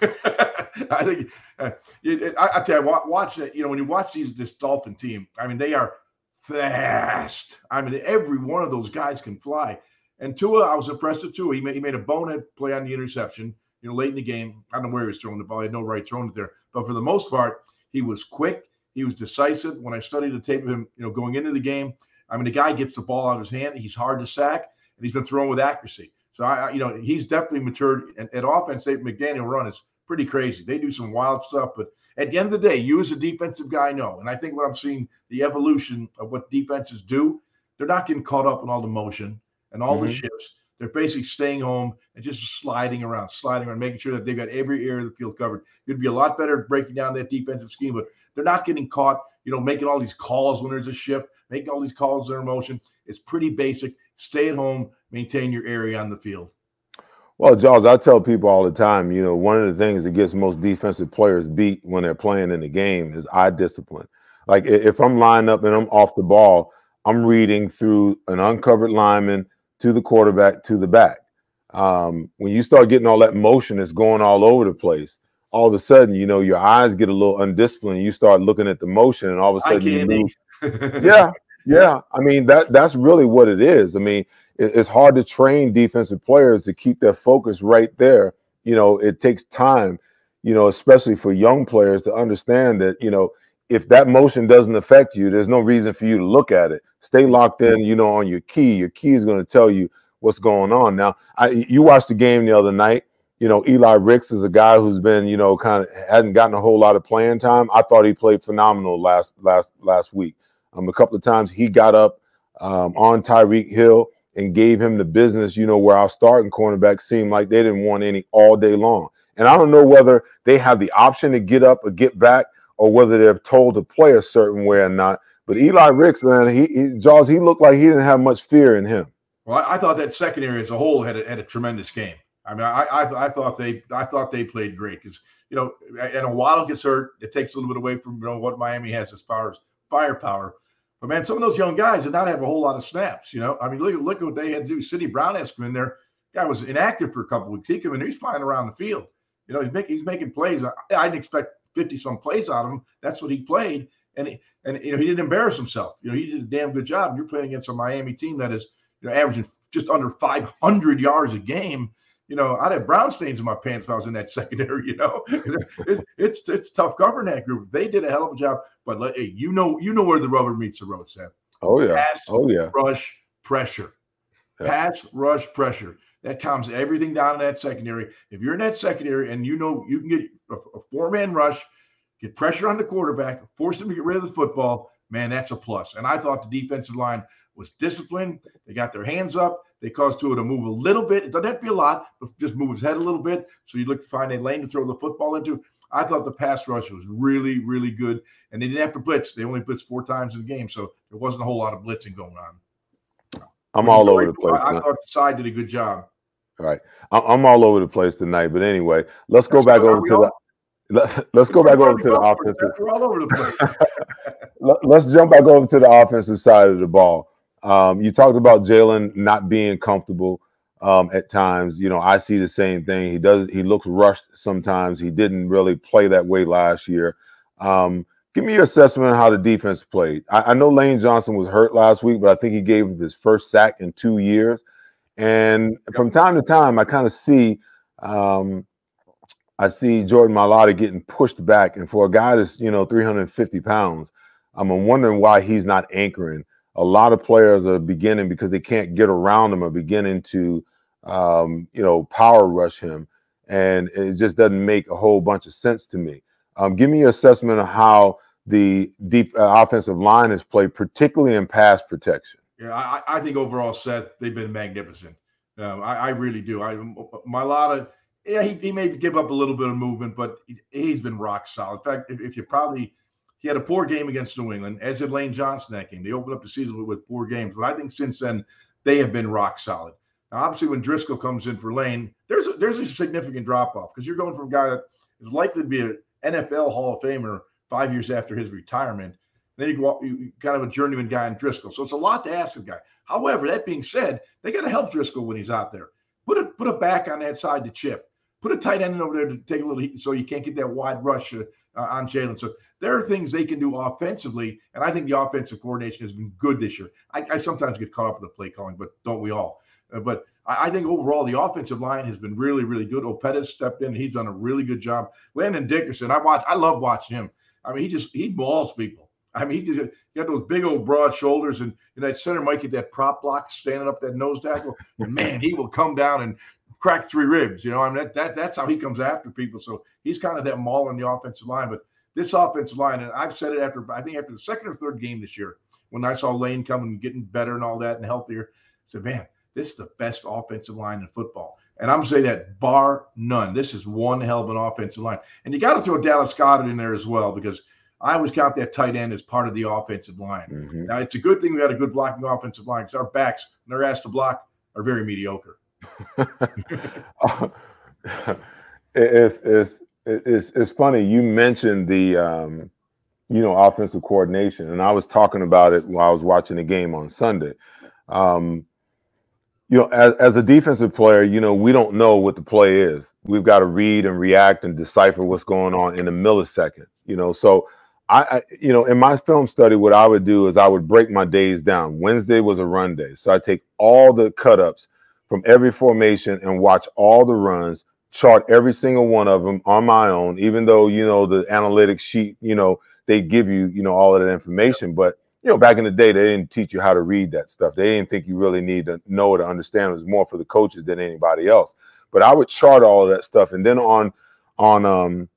I think uh, it, it- I, I tell you, watch, that. You know, when you watch these this Dolphin team, I mean, they are fast. I mean, every one of those guys can fly. And Tua, I was impressed with Tua. He made he made a bonehead play on the interception. You know, late in the game, I don't know where he was throwing the ball. He had no right throwing it there. But for the most part, he was quick. He was decisive. When I studied the tape of him, you know, going into the game, I mean, the guy gets the ball out of his hand. He's hard to sack, and he's been throwing with accuracy. So I, you know, he's definitely matured. And at offense, they McDaniel run is pretty crazy. They do some wild stuff, but at the end of the day, you as a defensive guy know. And I think what I'm seeing the evolution of what defenses do, they're not getting caught up in all the motion and all the Mhm. shifts. They're basically staying home and just sliding around, sliding around, making sure that they've got every area of the field covered. You'd be a lot better at breaking down that defensive scheme, but they're not getting caught, you know, making all these calls when there's a shift, making all these calls in motion. It's pretty basic. Stay at home, maintain your area on the field. Well, Jaws, I tell people all the time, you know, one of the things that gets most defensive players beat when they're playing in the game is eye discipline. Like if I'm lined up and I'm off the ball, I'm reading through an uncovered lineman to the quarterback to the back. Um, when you start getting all that motion that's going all over the place, all of a sudden, you know, your eyes get a little undisciplined. You start looking at the motion, and all of a sudden, you can't. yeah, yeah. I mean that that's really what it is. I mean, it's hard to train defensive players to keep their focus right there. You know, it takes time. You know, especially for young players to understand that you know if that motion doesn't affect you, there's no reason for you to look at it. Stay locked in. You know, on your key. Your key is going to tell you what's going on. Now, I you watched the game the other night. You know, Eli Ricks is a guy who's been, you know, kind of hadn't gotten a whole lot of playing time. I thought he played phenomenal last last last week. Um, a couple of times he got up um, on Tyreek Hill and gave him the business, you know, where our starting cornerback seemed like they didn't want any all day long. And I don't know whether they have the option to get up or get back or whether they're told to play a certain way or not. But Eli Ricks, man, he, he Jaws, he looked like he didn't have much fear in him. Well, I, I thought that secondary as a whole had a, had a tremendous game. I mean, I I, I thought they I thought they played great because you know, and a Waddle gets hurt, it takes a little bit away from you know what Miami has as far as firepower. But man, some of those young guys did not have a whole lot of snaps. You know, I mean, look at look at what they had to do. Sydney Brown has come in there. Guy was inactive for a couple weeks. He came in, he's flying around the field. You know, he's making he's making plays. I, I didn't expect fifty some plays out of him. That's what he played, and he, and you know he didn't embarrass himself. You know, he did a damn good job. You're playing against a Miami team that is you know averaging just under 500 yards a game. You know, I'd have brown stains in my pants if I was in that secondary. You know, it, it's it's tough covering that group. They did a hell of a job. But let, hey, you know, you know where the rubber meets the road, Seth. Oh yeah. Pass Oh yeah. rush pressure. Yeah. Pass rush pressure. That calms everything down in that secondary. If you're in that secondary and you know you can get a, a four man rush, get pressure on the quarterback, force him to get rid of the football, man, that's a plus. And I thought the defensive line was disciplined. They got their hands up. They caused Tua to move a little bit. It doesn't have to be a lot, but just move his head a little bit. So you look to find a lane to throw the football into. I thought the pass rush was really, really good. And they didn't have to blitz. They only blitzed four times in the game. So there wasn't a whole lot of blitzing going on. I'm all over the place. I, I thought the side did a good job. All right. I'm all over the place tonight. But anyway, let's go back over to the let, us go back over to the offensive. We're all over the place. let's jump back over to the offensive side of the ball. Um, you talked about Jalen not being comfortable um, at times. You know, I see the same thing. He does. He looks rushed sometimes. He didn't really play that way last year. Um, give me your assessment on how the defense played. I, I, know Lane Johnson was hurt last week, but I think he gave him his first sack in two years. And from time to time, I kind of see um, I see Jordan Mailata getting pushed back, and for a guy that's you know 350 pounds, I'm wondering why he's not anchoring. A lot of players are beginning because they can't get around him, are beginning to um, you know power rush him, and it just doesn't make a whole bunch of sense to me. Um, give me your assessment of how the deep uh, offensive line has played, particularly in pass protection. Yeah, I, I think overall, Seth, they've been magnificent. Um, I, I, really do. I Mailata yeah, he, he may give up a little bit of movement, but he, has been rock solid. In fact, if, if, you probably he had a poor game against New England, as did Lane Johnson that game. They opened up the season with, poor games, but I think since then they have been rock solid. Now, obviously, when Driscoll comes in for Lane, there's a, there's a significant drop off because you're going from a guy that is likely to be an NFL Hall of Famer five years after his retirement. And Then you go up, you kind of a journeyman guy in Driscoll. So it's a lot to ask of a guy. However, that being said, they got to help Driscoll when he's out there. Put a put a back on that side to chip put a tight end over there to take a little heat so you can't get that wide rush uh, on Jalen. So there are things they can do offensively, and I think the offensive coordination has been good this year. I, I sometimes get caught up with the play calling, but don't we all? Uh, but I, I, think overall the offensive line has been really, really good. Opeta stepped in; he's done a really good job. Landon Dickerson, I watch, I love watching him. I mean, he just he balls people. I mean, he just he got those big old broad shoulders, and, and that center might get that prop block standing up that nose tackle, and man, he will come down and crack three ribs. You know, I mean that, that that's how he comes after people. So he's kind of that maul on the offensive line. But this offensive line, and I've said it after I think after the second or third game this year, when I saw Lane coming getting better and all that and healthier, I said, man, this is the best offensive line in football. And I'm saying that bar none. This is one hell of an offensive line. And you got to throw Dallas Goedert in there as well because I always count that tight end as part of the offensive line. Mm-hmm. Now, it's a good thing we got a good blocking offensive line because our backs, when they're asked to block, are very mediocre. it's, it's it's it's funny you mentioned the um, you know offensive coordination, and I was talking about it while I was watching the game on Sunday. Um, you know, as, as a defensive player, you know, we don't know what the play is. We've got to read and react and decipher what's going on in a millisecond. You know, so I, I, you know, in my film study, what I would do is I would break my days down. Wednesday was a run day, so I take all the cut ups from every formation and watch all the runs, chart every single one of them on my own, even though, you know, the analytics sheet, you know, they give you, you know, all of that information. But, you know, back in the day, they didn't teach you how to read that stuff. They didn't think you really need to know to understand. It was more for the coaches than anybody else. But I would chart all of that stuff. And then on, on, um,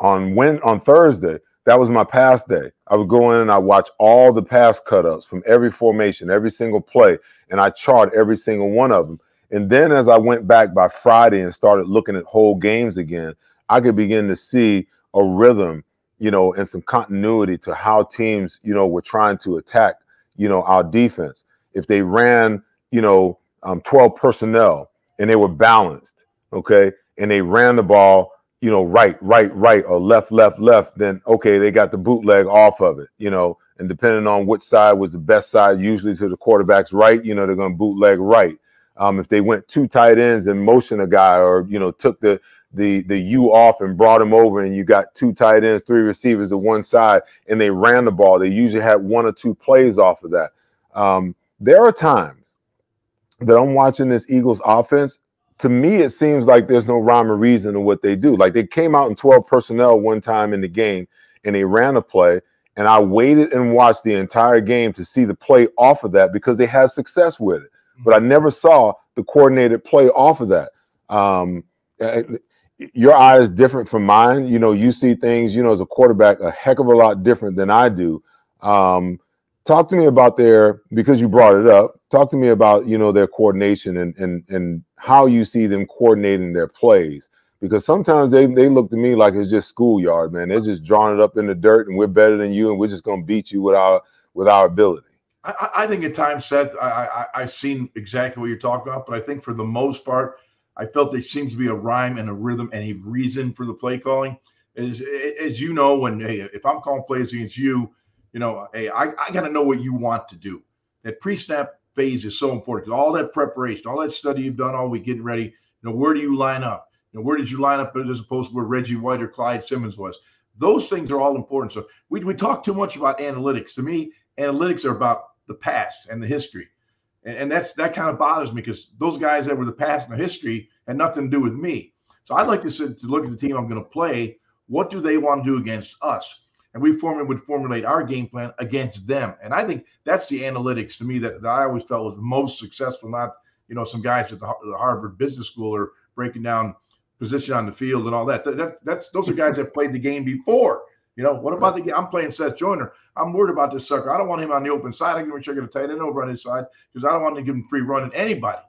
on when, on Thursday, that was my pass day. I would go in and I watch all the pass cutups from every formation, every single play, and I chart every single one of them. And then as I went back by Friday and started looking at whole games again, I could begin to see a rhythm, you know, and some continuity to how teams, you know, were trying to attack, you know, our defense. If they ran, you know, um, 12 personnel and they were balanced, okay, and they ran the ball you know, right, right, right, or left, left, left, then okay, they got the bootleg off of it, you know, and depending on which side was the best side, usually to the quarterback's right, you know, they're going to bootleg right. Um, if they went two tight ends and motion a guy, or you know, took the the the U off and brought him over, and you got two tight ends, three receivers to one side, and they ran the ball, they usually had one or two plays off of that. Um, there are times that I'm watching this Eagles offense to me, it seems like there's no rhyme or reason to what they do. Like they came out in 12 personnel one time in the game and they ran a play. And I waited and watched the entire game to see the play off of that because they had success with it. But I never saw the coordinated play off of that. Um, your eye is different from mine. You know, you see things, you know, as a quarterback, a heck of a lot different than I do. Um, talk to me about their because you brought it up. Talk to me about you know their coordination and and and how you see them coordinating their plays. Because sometimes they they look to me like it's just schoolyard, man. They're just drawing it up in the dirt, and we're better than you, and we're just gonna beat you with our with our ability. I, I think at times, Seth, I, I I've seen exactly what you're talking about, but I think for the most part, I felt there seems to be a rhyme and a rhythm and a reason for the play calling. As as you know, when hey, if I'm calling plays against you, you know, hey, I, I got to know what you want to do. That pre-snap phase is so important all that preparation, all that study you've done all week getting ready, you know, where do you line up? Know, where did you line up as opposed to where Reggie White or Clyde Simmons was? Those things are all important. So we, we talk too much about analytics. To me, analytics are about the past and the history. And, and that's that kind of bothers me because those guys that were the past and the history had nothing to do with me. So I'd like to sit to look at the team I'm going to play. What do they want to do against us? And we form, would formulate our game plan against them. And I think that's the analytics to me that, that I always felt was most successful. Not you know some guys at the, the Harvard Business School are breaking down position on the field and all that. that, that that's those are guys that played the game before. You know, what about the I'm playing Seth Joyner. I'm worried about this sucker. I don't want him on the open side. I'm going to check it a tight end over on his side because I don't want to give him free running anybody.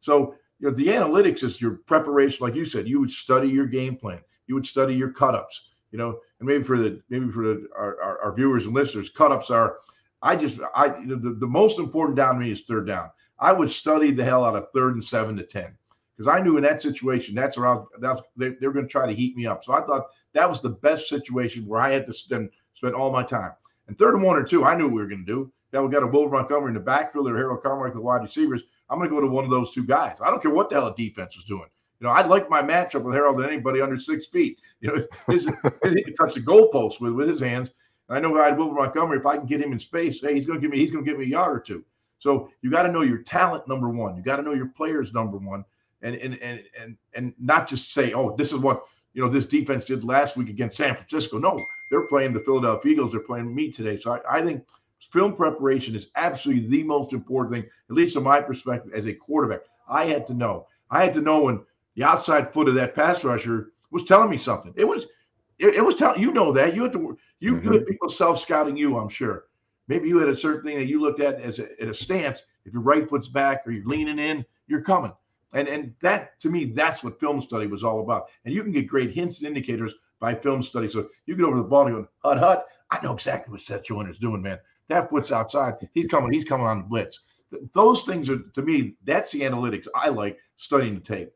So, you know, the analytics is your preparation. Like you said, you would study your game plan. You would study your cutups, you know, and maybe for the maybe for the our, our, our viewers and listeners, cutups are I just I the, the most important down to me is third down. I would study the hell out of third and seven to ten because I knew in that situation that's around that's they, they're going to try to heat me up. So I thought that was the best situation where I had to spend spend all my time. And third and one or two, I knew we were going to do. Now we got a Will Montgomery in the backfield or Harold Carmichael, the wide receivers. I'm going to go to one of those two guys. I don't care what the hell the defense is doing. You know, I'd like my matchup with Harold than anybody under six feet. You know, his, he can touch the goalpost with, with his hands. And I know I had Will Montgomery. If I can get him in space, hey, he's going to give me he's going to give me a yard or two. So you got to know your talent number one. You got to know your players number one, and and and and and not just say, oh, this is what you know this defense did last week against San Francisco. No, they're playing the Philadelphia Eagles. They're playing me today. So I, I think film preparation is absolutely the most important thing, at least from my perspective as a quarterback. I had to know. I had to know when the outside foot of that pass rusher was telling me something. It was, it, it was telling you know that you had to you, mm-hmm. you had people self scouting you. I'm sure. Maybe you had a certain thing that you looked at as a, at a stance. If your right foot's back or you're leaning in, you're coming. And and that to me, that's what film study was all about. And you can get great hints and indicators by film study. So you get over the ball and go, hut hut. I know exactly what Seth Joyner's doing, man. That foot's outside. He's coming. He's coming on the blitz. Those things are to me. That's the analytics I like studying the tape.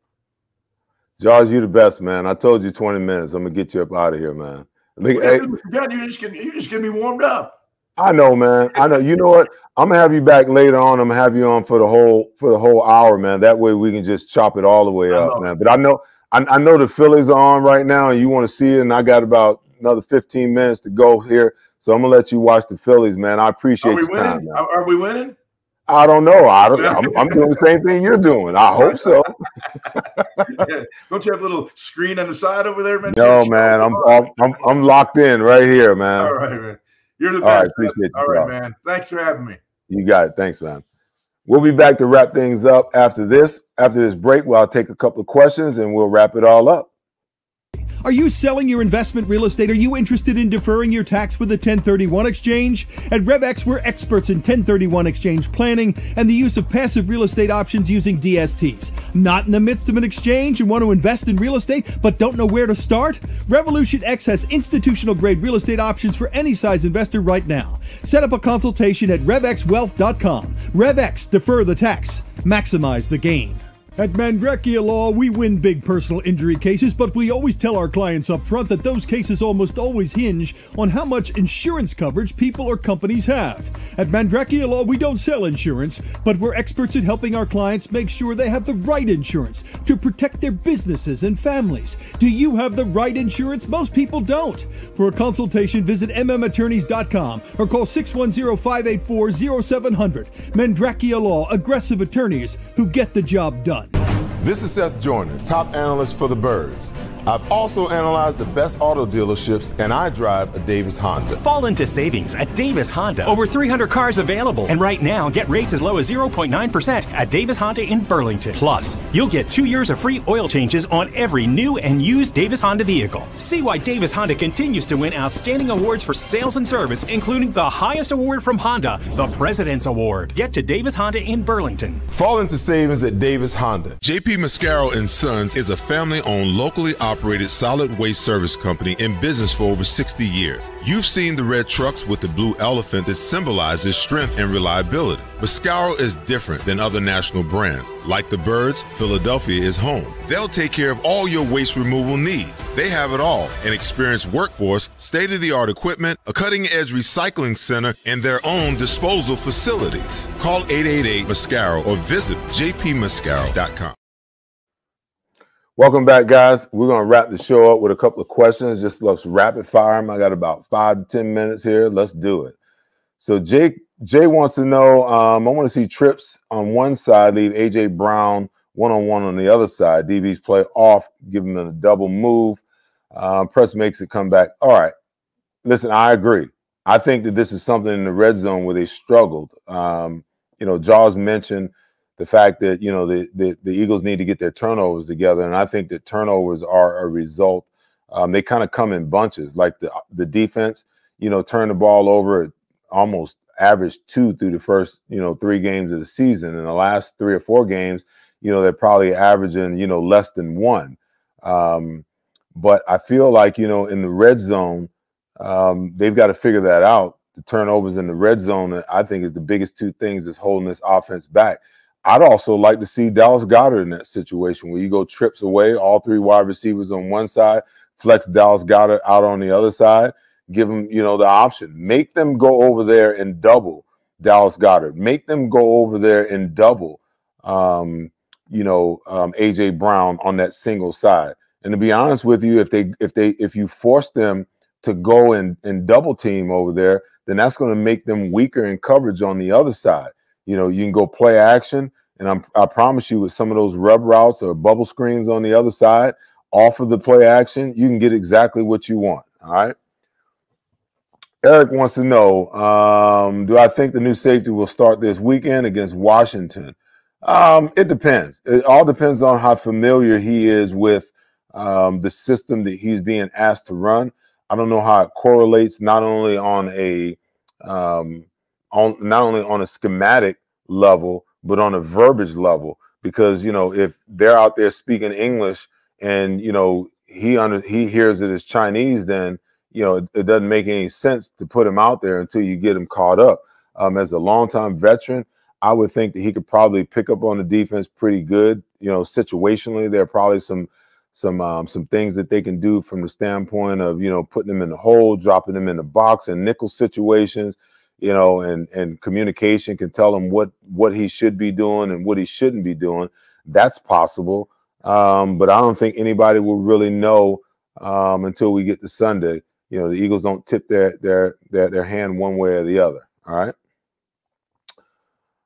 Jaws, you the best, man. I told you 20 minutes. I'm gonna get you up out of here, man. Hey, you just getting you just getting me warmed up. I know, man. I know. You know what? I'm gonna have you back later on. I'm gonna have you on for the whole for the whole hour, man. That way we can just chop it all the way up, man. But I know I, I know the Phillies are on right now, and you want to see it. And I got about another 15 minutes to go here, so I'm gonna let you watch the Phillies, man. I appreciate. Are we winning? Time, are we winning? I don't know. I don't, I'm, I'm, doing the same thing you're doing. I hope so. yeah. Don't you have a little screen on the side over there, man? No, man. I'm, I'm, I'm I'm locked in right here, man. All right, man. You're the best. All right, appreciate you. All right, man. Thanks for having me. You got it. Thanks, man. We'll be back to wrap things up after this. After this break, well, I'll take a couple of questions and we'll wrap it all up. Are you selling your investment real estate? Are you interested in deferring your tax with a 1031 exchange? At RevX, we're experts in 1031 exchange planning and the use of passive real estate options using DSTs. Not in the midst of an exchange and want to invest in real estate but don't know where to start? Revolution X has institutional grade real estate options for any size investor right now. Set up a consultation at RevXWealth.com. RevX, defer the tax, maximize the gain. At Mandrecchia Law, we win big personal injury cases, but we always tell our clients up front that those cases almost always hinge on how much insurance coverage people or companies have. At Mandrecchia Law, we don't sell insurance, but we're experts at helping our clients make sure they have the right insurance to protect their businesses and families. Do you have the right insurance? Most people don't. For a consultation, visit mmattorneys.com or call 610-584-0700. Mandrecchia Law, aggressive attorneys who get the job done. This is Seth Joyner, top analyst for the Birds. I've also analyzed the best auto dealerships, and I drive a Davis Honda. Fall into savings at Davis Honda. Over 300 cars available. And right now, get rates as low as 0.9% at Davis Honda in Burlington. Plus, you'll get two years of free oil changes on every new and used Davis Honda vehicle. See why Davis Honda continues to win outstanding awards for sales and service, including the highest award from Honda, the President's Award. Get to Davis Honda in Burlington. Fall into savings at Davis Honda. JP Mascaro and Sons is a family-owned, locally operated operated solid waste service company in business for over 60 years. You've seen the red trucks with the blue elephant that symbolizes strength and reliability. Mascaro is different than other national brands. Like the birds, Philadelphia is home. They'll take care of all your waste removal needs. They have it all an experienced workforce, state of the art equipment, a cutting edge recycling center, and their own disposal facilities. Call 888 Mascaro or visit jpmascaro.com. Welcome back, guys. We're going to wrap the show up with a couple of questions. Just let's rapid fire them. I got about five to 10 minutes here. Let's do it. So, Jake, Jay wants to know um, I want to see trips on one side, leave AJ Brown one on one on the other side. DBs play off, give him a double move. Um, press makes it come back. All right. Listen, I agree. I think that this is something in the red zone where they struggled. Um, you know, Jaws mentioned the fact that you know the, the, the Eagles need to get their turnovers together, and I think that turnovers are a result. Um, they kind of come in bunches, like the the defense. You know, turn the ball over almost average two through the first you know three games of the season. In the last three or four games, you know they're probably averaging you know less than one. Um, but I feel like you know in the red zone, um, they've got to figure that out. The turnovers in the red zone, I think, is the biggest two things that's holding this offense back. I'd also like to see Dallas Goedert in that situation where you go trips away, all three wide receivers on one side, flex Dallas Goedert out on the other side, give them, you know, the option. Make them go over there and double Dallas Goedert. Make them go over there and double, um, you know, um, AJ Brown on that single side. And to be honest with you, if they if they if you force them to go and, and double team over there, then that's going to make them weaker in coverage on the other side. You know, you can go play action, and I'm, I promise you, with some of those rub routes or bubble screens on the other side, off of the play action, you can get exactly what you want. All right. Eric wants to know um, Do I think the new safety will start this weekend against Washington? Um, it depends. It all depends on how familiar he is with um, the system that he's being asked to run. I don't know how it correlates not only on a um, on not only on a schematic level but on a verbiage level. Because you know if they're out there speaking english and you know he under he hears it as chinese then you know it, it doesn't make any sense to put him out there until you get him caught up. Um, as a longtime veteran i would think that he could probably pick up on the defense pretty good. You know situationally there are probably some some um, some things that they can do from the standpoint of you know putting them in the hole dropping them in the box and nickel situations you know, and and communication can tell him what what he should be doing and what he shouldn't be doing. That's possible, um, but I don't think anybody will really know um, until we get to Sunday. You know, the Eagles don't tip their their their their hand one way or the other. All right.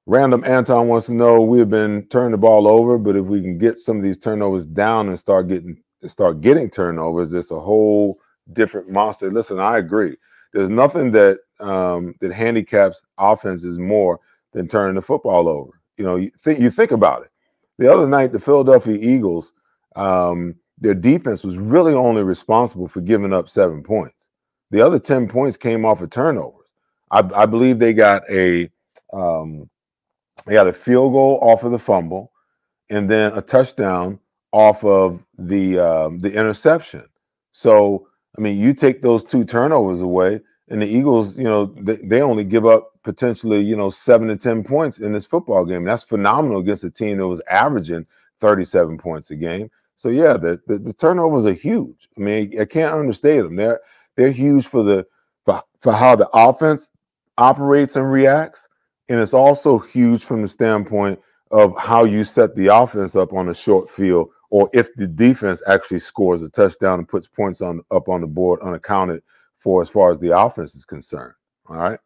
Random Anton wants to know we have been turning the ball over, but if we can get some of these turnovers down and start getting start getting turnovers, it's a whole different monster. Listen, I agree. There's nothing that um, that handicaps offenses more than turning the football over. You know, you think you think about it. The other night, the Philadelphia Eagles, um, their defense was really only responsible for giving up seven points. The other ten points came off of turnovers. I, I believe they got a um, they got a field goal off of the fumble, and then a touchdown off of the um, the interception. So I mean, you take those two turnovers away, and the Eagles, you know, they, they only give up potentially, you know, seven to 10 points in this football game. That's phenomenal against a team that was averaging 37 points a game. So yeah, the, the, the turnovers are huge. I mean, I can't understate them. They're they're huge for the for, for how the offense operates and reacts, and it's also huge from the standpoint of how you set the offense up on a short field, or if the defense actually scores a touchdown and puts points on up on the board unaccounted for as far as the offense is concerned. All right.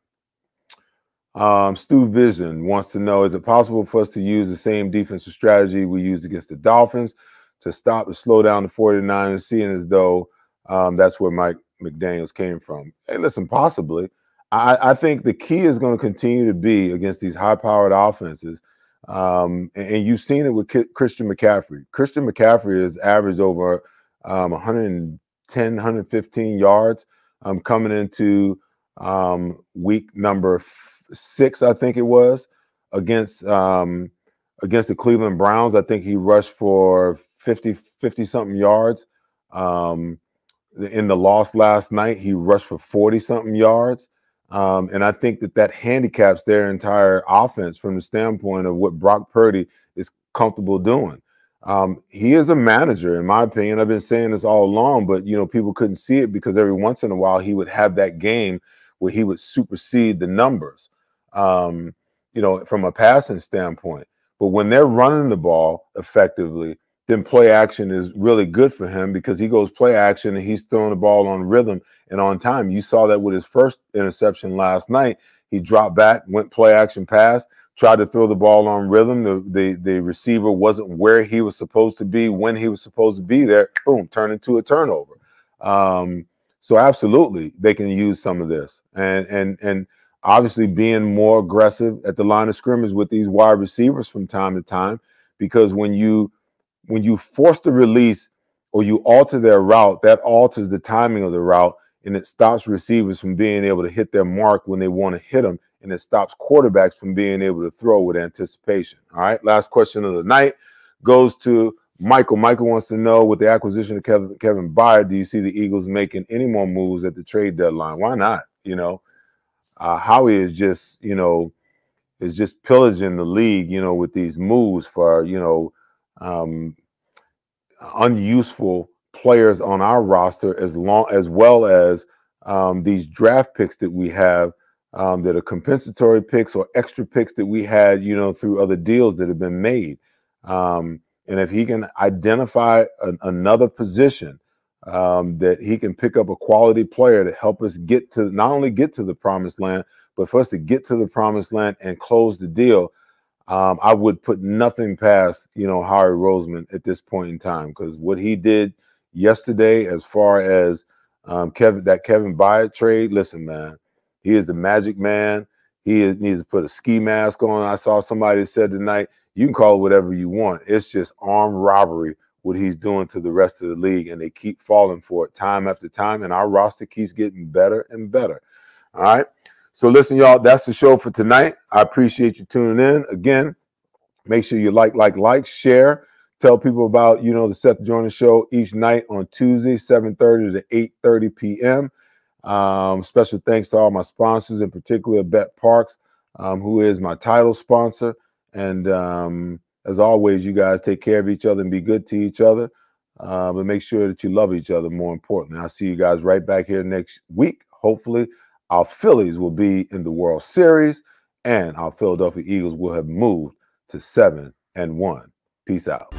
Um, Stu Vision wants to know: Is it possible for us to use the same defensive strategy we used against the Dolphins to stop and slow down the 49ers, seeing as though um, that's where Mike McDaniels came from. Hey, listen, possibly. I, I think the key is going to continue to be against these high-powered offenses. Um, and, and, you've seen it with K- Christian McCaffrey. Christian McCaffrey has averaged over um, 110, 115 yards um, coming into um, week number six, I think it was, against um, against the Cleveland Browns. I think he rushed for 50, 50 something yards. Um, in the loss last night, he rushed for 40 something yards. Um, and I think that that handicaps their entire offense from the standpoint of what Brock Purdy is comfortable doing. Um, he is a manager, in my opinion. I've been saying this all along, but you know, people couldn't see it because every once in a while he would have that game where he would supersede the numbers, um, you know, from a passing standpoint. But when they're running the ball effectively, then play action is really good for him because he goes play action and he's throwing the ball on rhythm and on time. You saw that with his first interception last night. He dropped back, went play action pass, tried to throw the ball on rhythm. The, the, the receiver wasn't where he was supposed to be when he was supposed to be there. Boom, turn into a turnover. Um, so absolutely, they can use some of this, and and and obviously being more aggressive at the line of scrimmage with these wide receivers from time to time, because when you when you force the release or you alter their route, that alters the timing of the route and it stops receivers from being able to hit their mark when they want to hit them and it stops quarterbacks from being able to throw with anticipation. All right. Last question of the night goes to Michael. Michael wants to know with the acquisition of Kevin, Kevin Byard, do you see the Eagles making any more moves at the trade deadline? Why not? You know, uh, Howie is just, you know, is just pillaging the league, you know, with these moves for, you know, um, unuseful players on our roster as long as well as um, these draft picks that we have um, that are compensatory picks or extra picks that we had, you know, through other deals that have been made. Um, and if he can identify an, another position um, that he can pick up a quality player to help us get to not only get to the promised land, but for us to get to the promised land and close the deal, um, I would put nothing past you know Howie Roseman at this point in time because what he did yesterday, as far as um, Kevin that Kevin Byard trade, listen, man, he is the magic man. He is, needs to put a ski mask on. I saw somebody said tonight, you can call it whatever you want. It's just armed robbery what he's doing to the rest of the league, and they keep falling for it time after time, and our roster keeps getting better and better. All right. So listen, y'all, that's the show for tonight. I appreciate you tuning in. Again, make sure you like, like, like, share. Tell people about, you know, the Seth Joyner Show each night on Tuesday, 7.30 to 8.30 p.m. Um, special thanks to all my sponsors, in particular BetParx, um, who is my title sponsor. And um, as always, you guys take care of each other and be good to each other. Uh, but make sure that you love each other more importantly. I'll see you guys right back here next week, hopefully our Phillies will be in the World Series, and our Philadelphia Eagles will have moved to seven and one. Peace out.